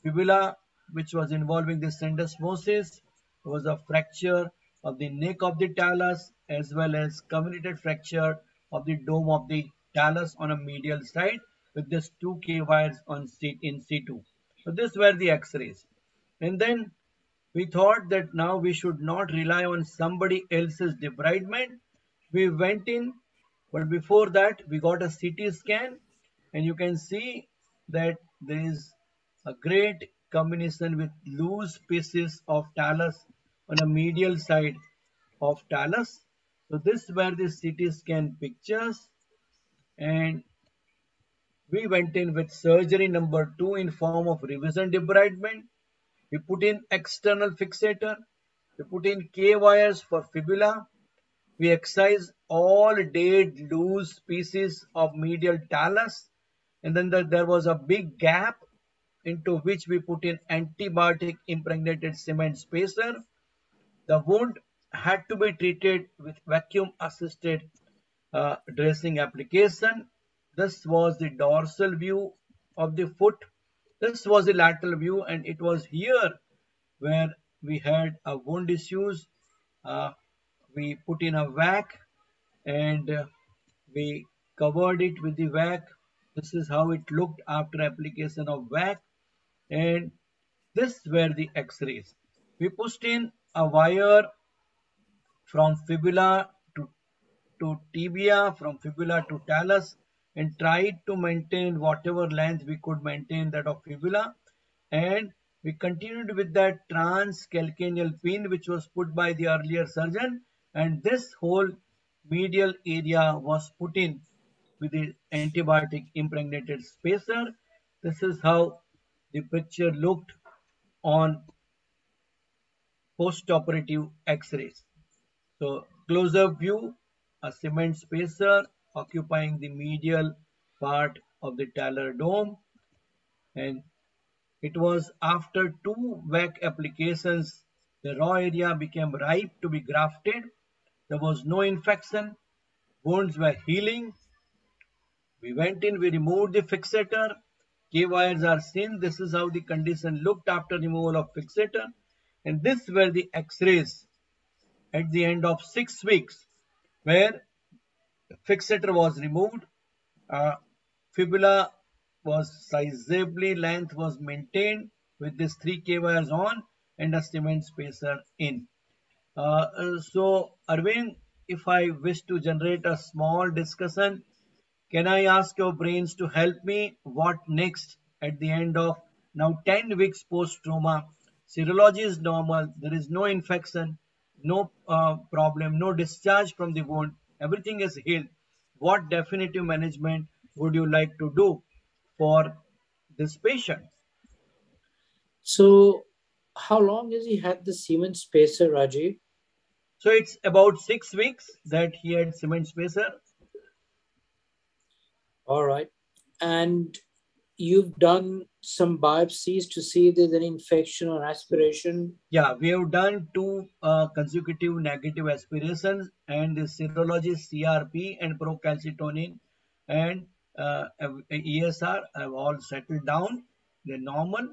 fibula which was involving the syndesmosis. There was a fracture of the neck of the talus as well as comminuted fracture of the dome of the talus on a medial side with this two K wires on C in C2. So these were the X-rays. And then we thought that now we should not rely on somebody else's debridement. We went in, but before that we got a CT scan and you can see that there is a great comminution with loose pieces of talus on a medial side of talus. So this were the CT scan pictures and we went in with surgery number two in form of revision debridement. We put in external fixator. We put in K wires for fibula. We excise all dead loose pieces of medial talus. And then the, there was a big gap into which we put in antibiotic impregnated cement spacer. The wound had to be treated with vacuum assisted uh, dressing application. This was the dorsal view of the foot. This was the lateral view and it was here where we had a wound issues. Uh, we put in a vac and uh, we covered it with the vac. This is how it looked after application of vac and this were the x-rays. We pushed in a wire from fibula to, to tibia, from fibula to talus and tried to maintain whatever length we could maintain that of fibula and we continued with that transcalcaneal pin which was put by the earlier surgeon and this whole medial area was put in with the antibiotic impregnated spacer. This is how the picture looked on post-operative x-rays. So closer view, a cement spacer occupying the medial part of the talar dome and it was after two vac applications the raw area became ripe to be grafted. There was no infection. Wounds were healing. We went in, we removed the fixator K wires are seen. This is how the condition looked after removal of fixator. And this were the x-rays at the end of six weeks where fixator was removed. Uh, fibula was sizably length was maintained with this 3 K wires on and a cement spacer in. Uh, so Arvind, if I wish to generate a small discussion can I ask your brains to help me? What next at the end of now 10 weeks post trauma? Serology is normal. There is no infection. No uh, problem, no discharge from the wound, everything is healed. What definitive management would you like to do for this patient? So, how long has he had the cement spacer, Rajiv? So it's about six weeks that he had cement spacer. All right. And you've done some biopsies to see if there's any infection or aspiration? Yeah, we have done two uh, consecutive negative aspirations and the serology CRP and procalcitonin and uh, ESR have all settled down. They're normal.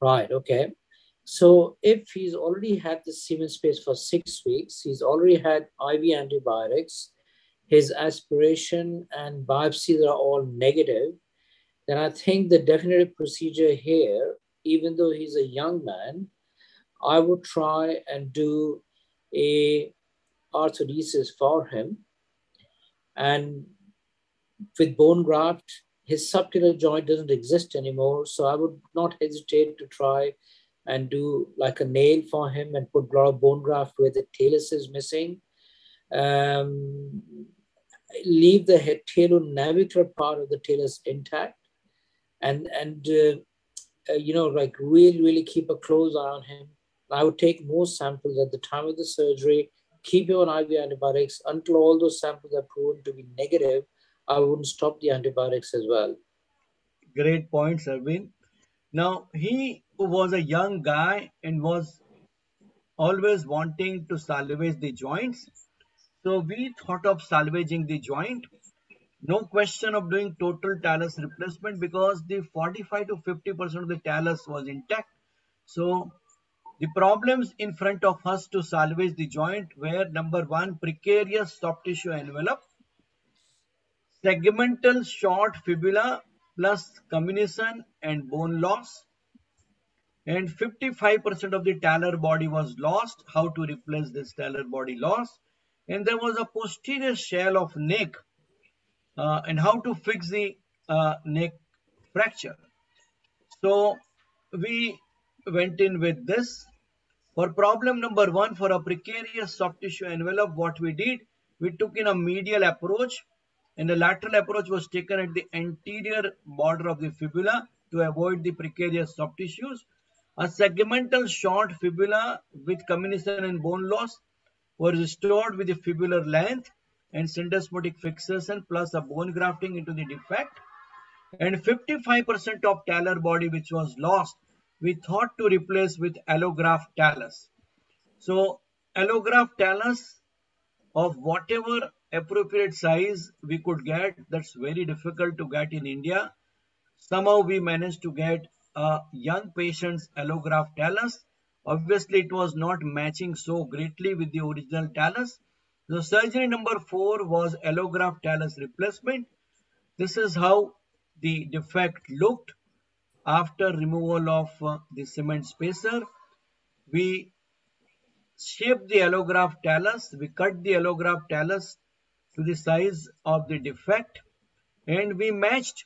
Right, okay. So if he's already had the semen space for six weeks, he's already had IV antibiotics, his aspiration and biopsies are all negative, then I think the definitive procedure here, even though he's a young man, I would try and do a arthrodesis for him. And with bone graft, his subtalar joint doesn't exist anymore. So I would not hesitate to try and do like a nail for him and put a lot of bone graft where the talus is missing. Um, leave the talonavicular part of the talus intact. And and uh, uh, you know like really really keep a close eye on him. I would take more samples at the time of the surgery. Keep him on iv antibiotics. Until all those samples are proven to be negative i wouldn't stop the antibiotics as well. Great point Sarvin. now he was a young guy and was always wanting to salvage the joints so we thought of salvaging the joint. No question of doing total talus replacement because the 45 to 50% of the talus was intact. So the problems in front of us to salvage the joint were number one, precarious soft tissue envelope, segmental short fibula plus comminution and bone loss, and 55% of the talar body was lost. How to replace this talar body loss? And there was a posterior shell of neck uh, and how to fix the uh, neck fracture. So we went in with this. For problem number one, for a precarious soft tissue envelope, what we did, we took in a medial approach and the lateral approach was taken at the anterior border of the fibula to avoid the precarious soft tissues. A segmental short fibula with comminution and bone loss were restored with a fibular length and syndesmotic fixation plus a bone grafting into the defect and 55% of talar body which was lost we thought to replace with allograft talus. So allograft talus of whatever appropriate size we could get that's very difficult to get in India. Somehow we managed to get a young patient's allograft talus Obviously, it was not matching so greatly with the original talus. The surgery number 4 was allograft talus replacement. This is how the defect looked after removal of uh, the cement spacer. We shaped the allograft talus. We cut the allograft talus to the size of the defect and we matched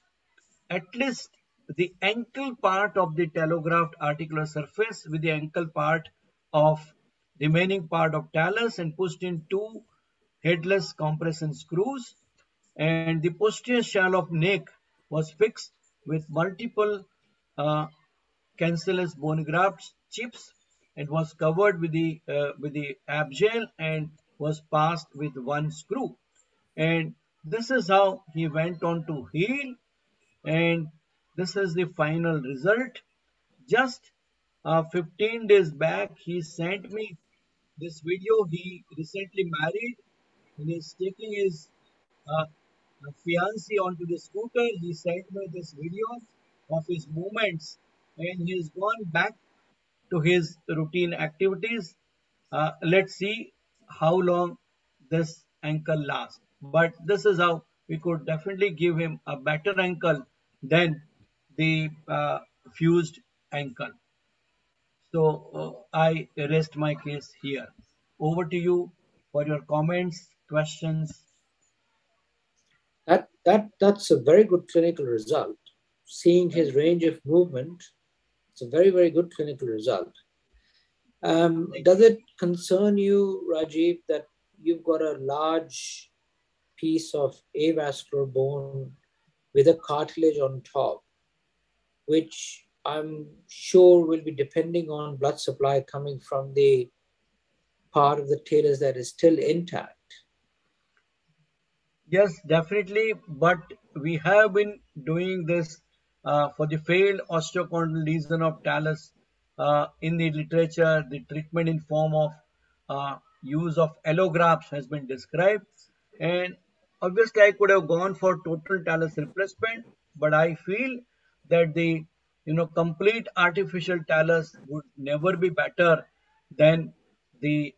at least the ankle part of the talographed articular surface with the ankle part of remaining part of talus and pushed in two headless compression screws. And the posterior shell of neck was fixed with multiple uh, cancellous bone grafts chips and was covered with the uh, with the abgel and was passed with one screw. And this is how he went on to heal. And this is the final result. Just uh, 15 days back, he sent me this video. He recently married and he's taking his uh, fiancée onto the scooter. He sent me this video of his movements and he's gone back to his routine activities. Uh, let's see how long this ankle lasts. But this is how we could definitely give him a better ankle than the uh, fused ankle. So uh, I rest my case here. Over to you for your comments, questions. That, that, that's a very good clinical result. Seeing his range of movement, it's a very, very good clinical result. Um, does it concern you, Rajiv, that you've got a large piece of avascular bone with a cartilage on top, which I'm sure will be depending on blood supply coming from the part of the talus that is still intact. Yes, definitely. But we have been doing this uh, for the failed osteochondral lesion of talus uh, in the literature. The treatment in form of uh, use of allografts has been described. And obviously, I could have gone for total talus replacement, but I feel that the you know complete artificial talus would never be better than the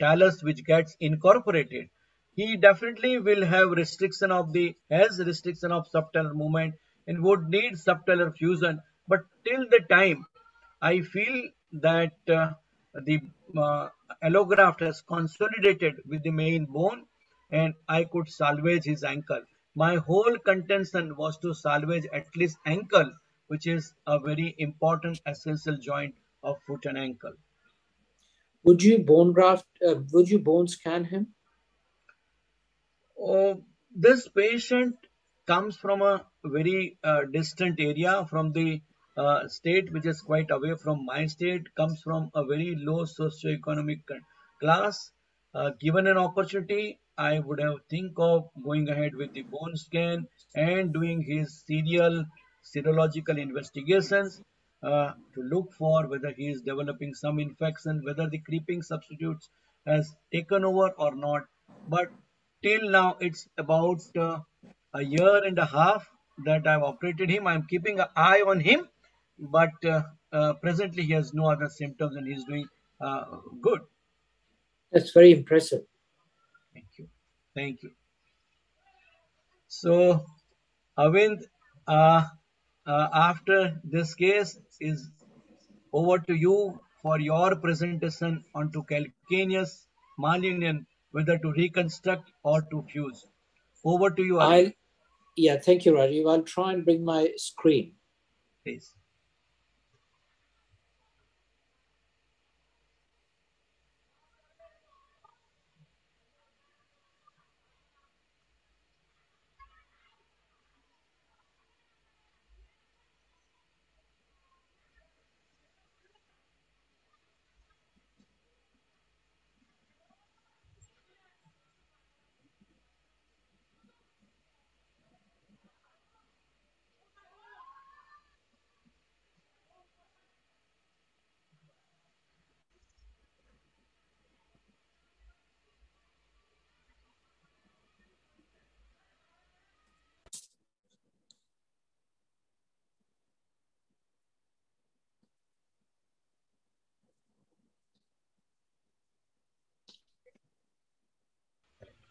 talus which gets incorporated. He definitely will have restriction of the has restriction of subtalar movement and would need subtalar fusion. But till the time i feel that uh, the uh, allograft has consolidated with the main bone and i could salvage his ankle my whole contention was to salvage at least ankle which is a very important essential joint of foot and ankle. Would you bone graft uh, would you bone scan him? Oh, this patient comes from a very uh, distant area from the uh, state which is quite away from my state comes from a very low socioeconomic class uh, given an opportunity i would have think of going ahead with the bone scan and doing his serial serological investigations uh, to look for whether he is developing some infection whether the creeping substitutes has taken over or not but till now it's about uh, a year and a half that I've operated him. I'm keeping an eye on him, but uh, uh, presently he has no other symptoms and he's doing uh, good. That's very impressive. Thank you. So, Arvind, uh, uh, after this case is over to you for your presentation onto calcaneus malunion whether to reconstruct or to fuse. Over to you. I'll, yeah, thank you, Rajiv. I'll try and bring my screen. Please.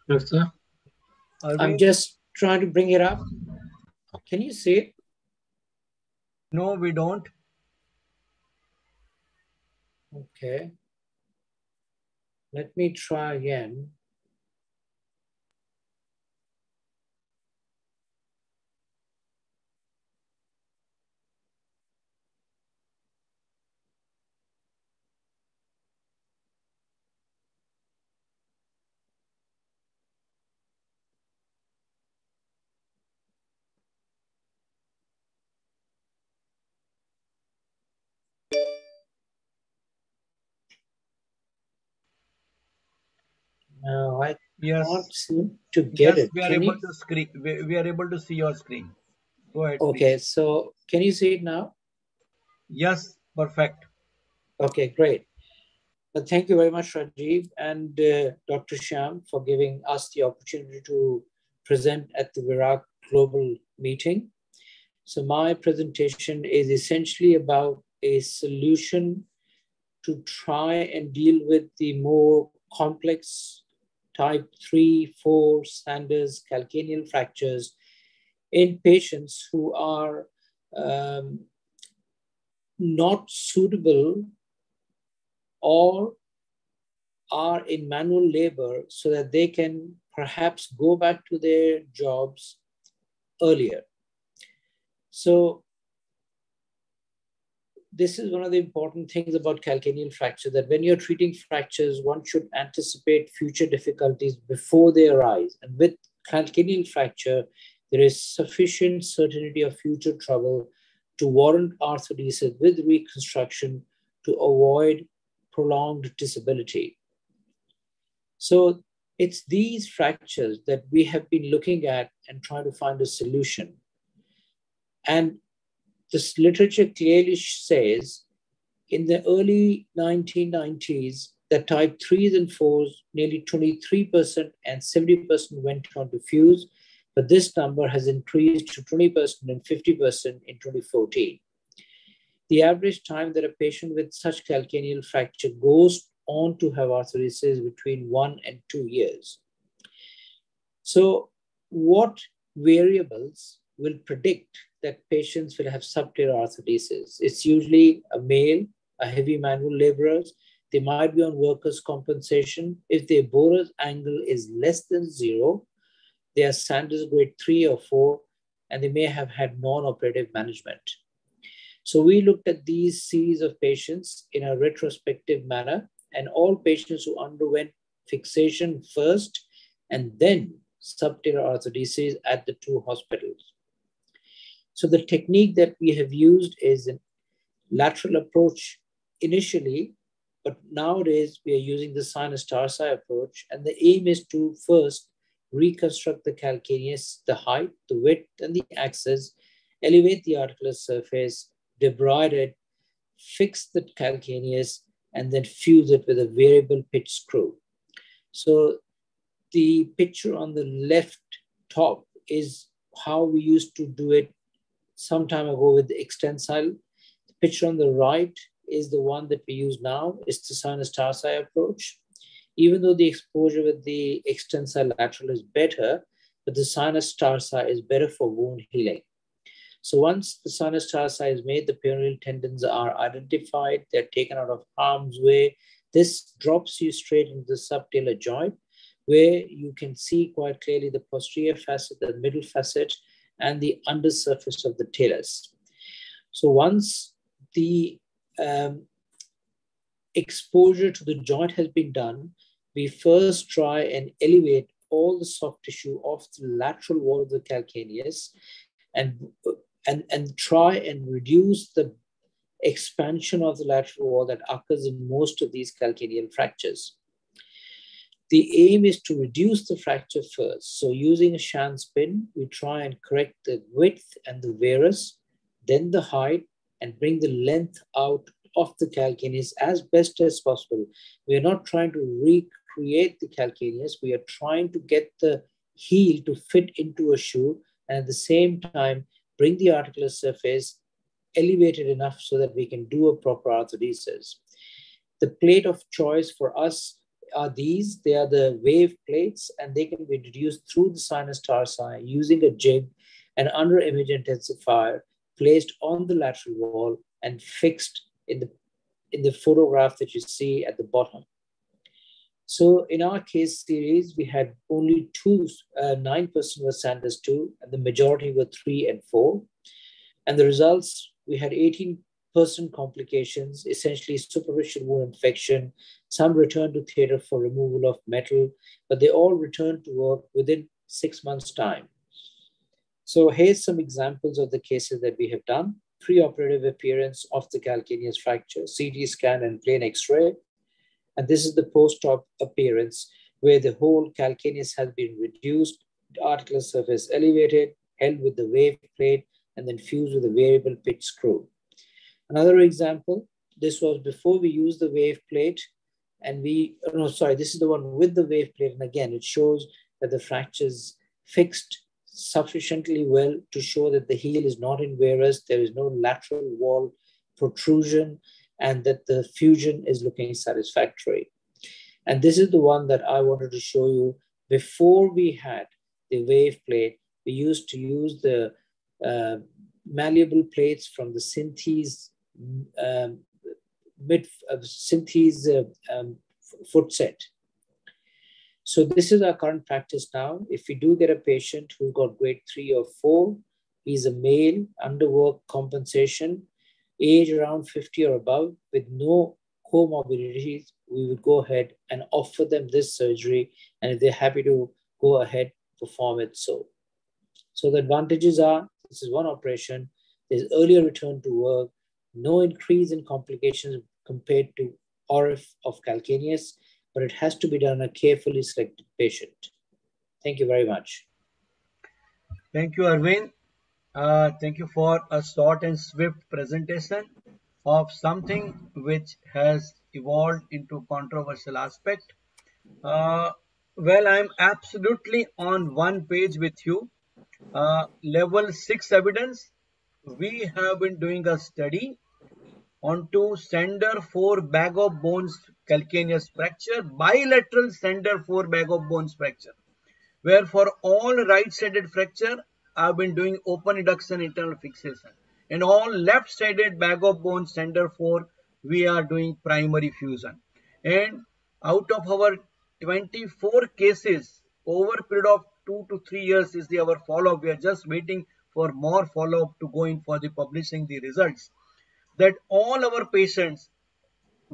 Yes, sir. I'm just trying to bring it up. Can you see it? No, we don't. Okay. Let me try again. No, I yes. can't seem to get yes, it. We are Can able you- to screen. We, we are able to see your screen. Go ahead. please. Okay, so can you see it now? Yes, perfect. Okay, great. Well, thank you very much, Rajiv and uh, Dr. Shyam for giving us the opportunity to present at the WIROC Global Meeting. So my presentation is essentially about a solution to try and deal with the more complex type 3, 4 Sanders calcaneal fractures in patients who are um, not suitable or are in manual labor so that they can perhaps go back to their jobs earlier. So this is one of the important things about calcaneal fracture that when you're treating fractures, one should anticipate future difficulties before they arise. And with calcaneal fracture, there is sufficient certainty of future trouble to warrant arthrodesis with reconstruction to avoid prolonged disability. So it's these fractures that we have been looking at and trying to find a solution. And this literature clearly says in the early 1990s that type 3s and 4s, nearly 23% and 70% went on to fuse, but this number has increased to 20% and 50% in 2014. The average time that a patient with such calcaneal fracture goes on to have arthrodesis is between one and two years. So, what variables will predict that patients will have subtalar arthrodesis. It's usually a male, a heavy manual laborers. They might be on workers' compensation. If their Böhler's angle is less than zero, they are Sanders grade three or four, and they may have had non-operative management. So we looked at these series of patients in a retrospective manner, and all patients who underwent fixation first and then subtalar arthrodesis at the two hospitals. So the technique that we have used is a lateral approach initially, but nowadays we are using the sinus tarsi approach. And the aim is to first reconstruct the calcaneus, the height, the width, and the axis, elevate the articular surface, debride it, fix the calcaneus, and then fuse it with a variable pitch screw. So the picture on the left top is how we used to do it some time ago with the extensile. The picture on the right is the one that we use now. It's the sinus tarsi approach. Even though the exposure with the extensile lateral is better, but the sinus tarsi is better for wound healing. So once the sinus tarsi is made, the peroneal tendons are identified, they're taken out of harm's way. This drops you straight into the subtalar joint, where you can see quite clearly the posterior facet, the middle facet, and the undersurface of the talus. So once the um, exposure to the joint has been done, we first try and elevate all the soft tissue off the lateral wall of the calcaneus and, and, and try and reduce the expansion of the lateral wall that occurs in most of these calcaneal fractures. The aim is to reduce the fracture first. So using a Schanz pin, we try and correct the width and the varus, then the height, and bring the length out of the calcaneus as best as possible. We are not trying to recreate the calcaneus. We are trying to get the heel to fit into a shoe and at the same time bring the articular surface elevated enough so that we can do a proper arthrodesis. The plate of choice for us are these. They are the wave plates, and they can be introduced through the sinus tarsi using a jig and under image intensifier placed on the lateral wall and fixed in the, in the photograph that you see at the bottom. So in our case series, we had only two, uh, 9% were Sanders 2, and the majority were 3 and 4. And the results, we had 18 person complications, essentially superficial wound infection. Some returned to theater for removal of metal, but they all returned to work within six months' time. So here's some examples of the cases that we have done. Preoperative appearance of the calcaneus fracture, CT scan and plain X-ray. And this is the post-op appearance where the whole calcaneus has been reduced, articular surface elevated, held with the wave plate, and then fused with a variable pitch screw. Another example, this was before we used the wave plate and we, oh no, sorry, this is the one with the wave plate. And again, it shows that the fractures fixed sufficiently well to show that the heel is not in varus, there is no lateral wall protrusion, and that the fusion is looking satisfactory. And this is the one that I wanted to show you before we had the wave plate. We used to use the uh, malleable plates from the Synthes um, mid uh, Synthes uh, um, foot set. So this is our current practice now. If we do get a patient who's got grade three or four, he's a male, underwork compensation. age around 50 or above with no comorbidities, we would go ahead and offer them this surgery. And if they're happy to go ahead, perform it so. So the advantages are this is one operation, there's earlier return to work, no increase in complications compared to ORIF of calcaneus, but it has to be done on a carefully selected patient. Thank you very much. Thank you, Arvind. Uh, thank you for a short and swift presentation of something which has evolved into a controversial aspect. Uh, well, I'm absolutely on one page with you. Uh, level 6 evidence, we have been doing a study onto Sanders 4 bag of bones calcaneus fracture, bilateral Sanders 4 bag of bones fracture, where for all right-sided fracture, I've been doing open reduction internal fixation. And all left-sided bag of bones Sanders 4, we are doing primary fusion. And out of our 24 cases over period of two to three years is the our follow-up. We are just waiting for more follow-up to go in for the publishing the results. That all our patients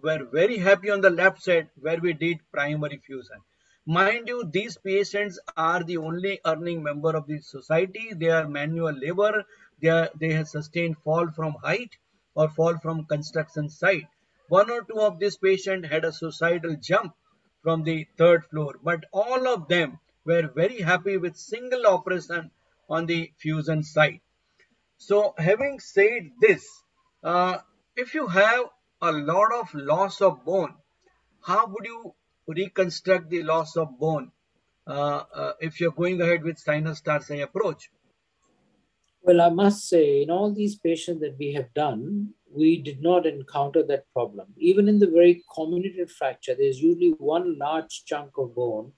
were very happy on the left side where we did primary fusion. Mind you, these patients are the only earning member of the society. They are manual labor. They, are, they have sustained fall from height or fall from construction site. One or two of these patients had a suicidal jump from the third floor, but all of them were very happy with single operation on the fusion site. So having said this, uh, if you have a lot of loss of bone, how would you reconstruct the loss of bone uh, uh, if you're going ahead with sinus tarsi approach? Well, I must say, in all these patients that we have done, we did not encounter that problem. Even in the very comminuted fracture, there's usually one large chunk of bone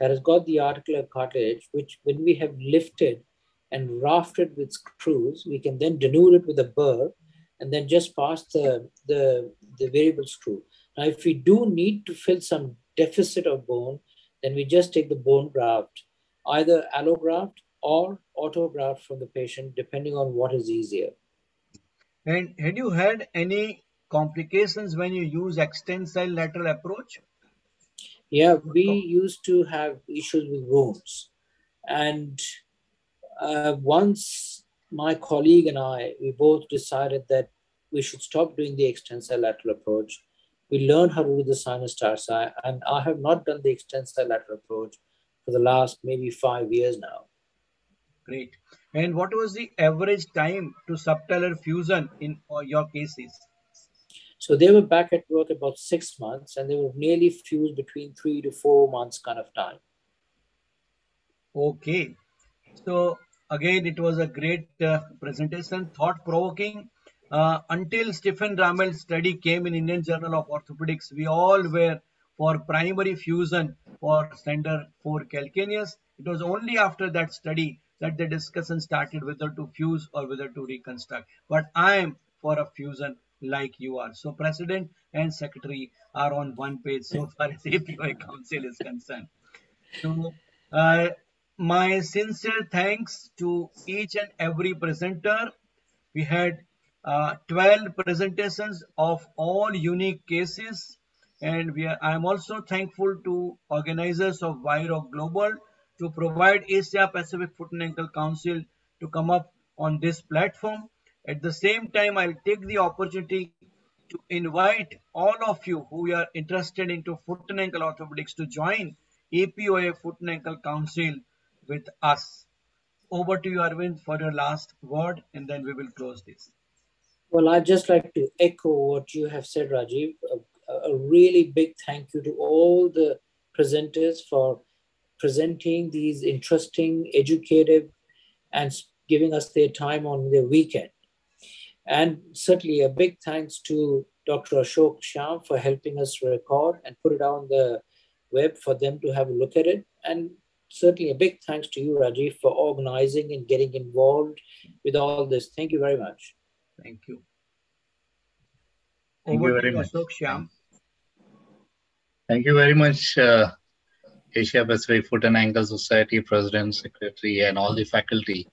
that has got the articular cartilage, which when we have lifted and rafted with screws, we can then denude it with a burr and then just pass the, the, the variable screw. Now, if we do need to fill some deficit of bone, then we just take the bone graft, either allograft or autograft from the patient, depending on what is easier. And had you had any complications when you use extensile lateral approach? Yeah, we used to have issues with wounds. And uh, once my colleague and I, we both decided that we should stop doing the extensile lateral approach we learn how to do the sinus tarsi, and I have not done the extensile lateral approach for the last maybe five years now. Great. And what was the average time to subtalar fusion in uh, your cases? So they were back at work about six months, and they were nearly fused between three to four months kind of time. Okay. So again, it was a great uh, presentation, thought provoking uh, until Stephen Rammelt's study came in Indian Journal of Orthopedics, we all were for primary fusion for Sanders for calcaneus. It was only after that study that the discussion started whether to fuse or whether to reconstruct. But I am for a fusion like you are. So president and secretary are on one page so far as (laughs) APOA council is concerned. So uh, my sincere thanks to each and every presenter. We had uh, 12 presentations of all unique cases and we are, I am also thankful to organizers of WIROC Global to provide Asia Pacific Foot and Ankle Council to come up on this platform. At the same time, I'll take the opportunity to invite all of you who are interested into foot and ankle orthopedics to join APOA Foot and Ankle Council with us. Over to you, Arvind, for your last word, and then we will close this. Well, I'd just like to echo what you have said, Rajiv. A, a, really big thank you to all the presenters for presenting these interesting, educative, and giving us their time on their weekend. And certainly a big thanks to Dr. Ashok Shyam for helping us record and put it on the web for them to have a look at it. And certainly a big thanks to you, Rajiv, for organizing and getting involved with all this. Thank you very much. Thank you. Thank Over you very much. Ashok Shyam. Thank you very much, uh, Asia Pacific Foot and Ankle Society President, Secretary, and all the faculty.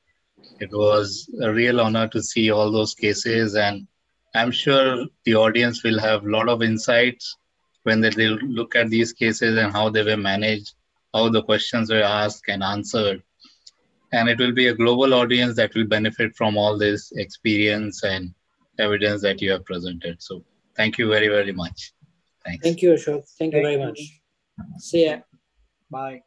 It was a real honor to see all those cases and I'm sure the audience will have a lot of insights when they look at these cases and how they were managed, how the questions were asked and answered. And it will be a global audience that will benefit from all this experience and evidence that you have presented. So thank you very, very much. Thanks. Thank you, Ashok. Thank, Thank you very you. much. See ya. Bye.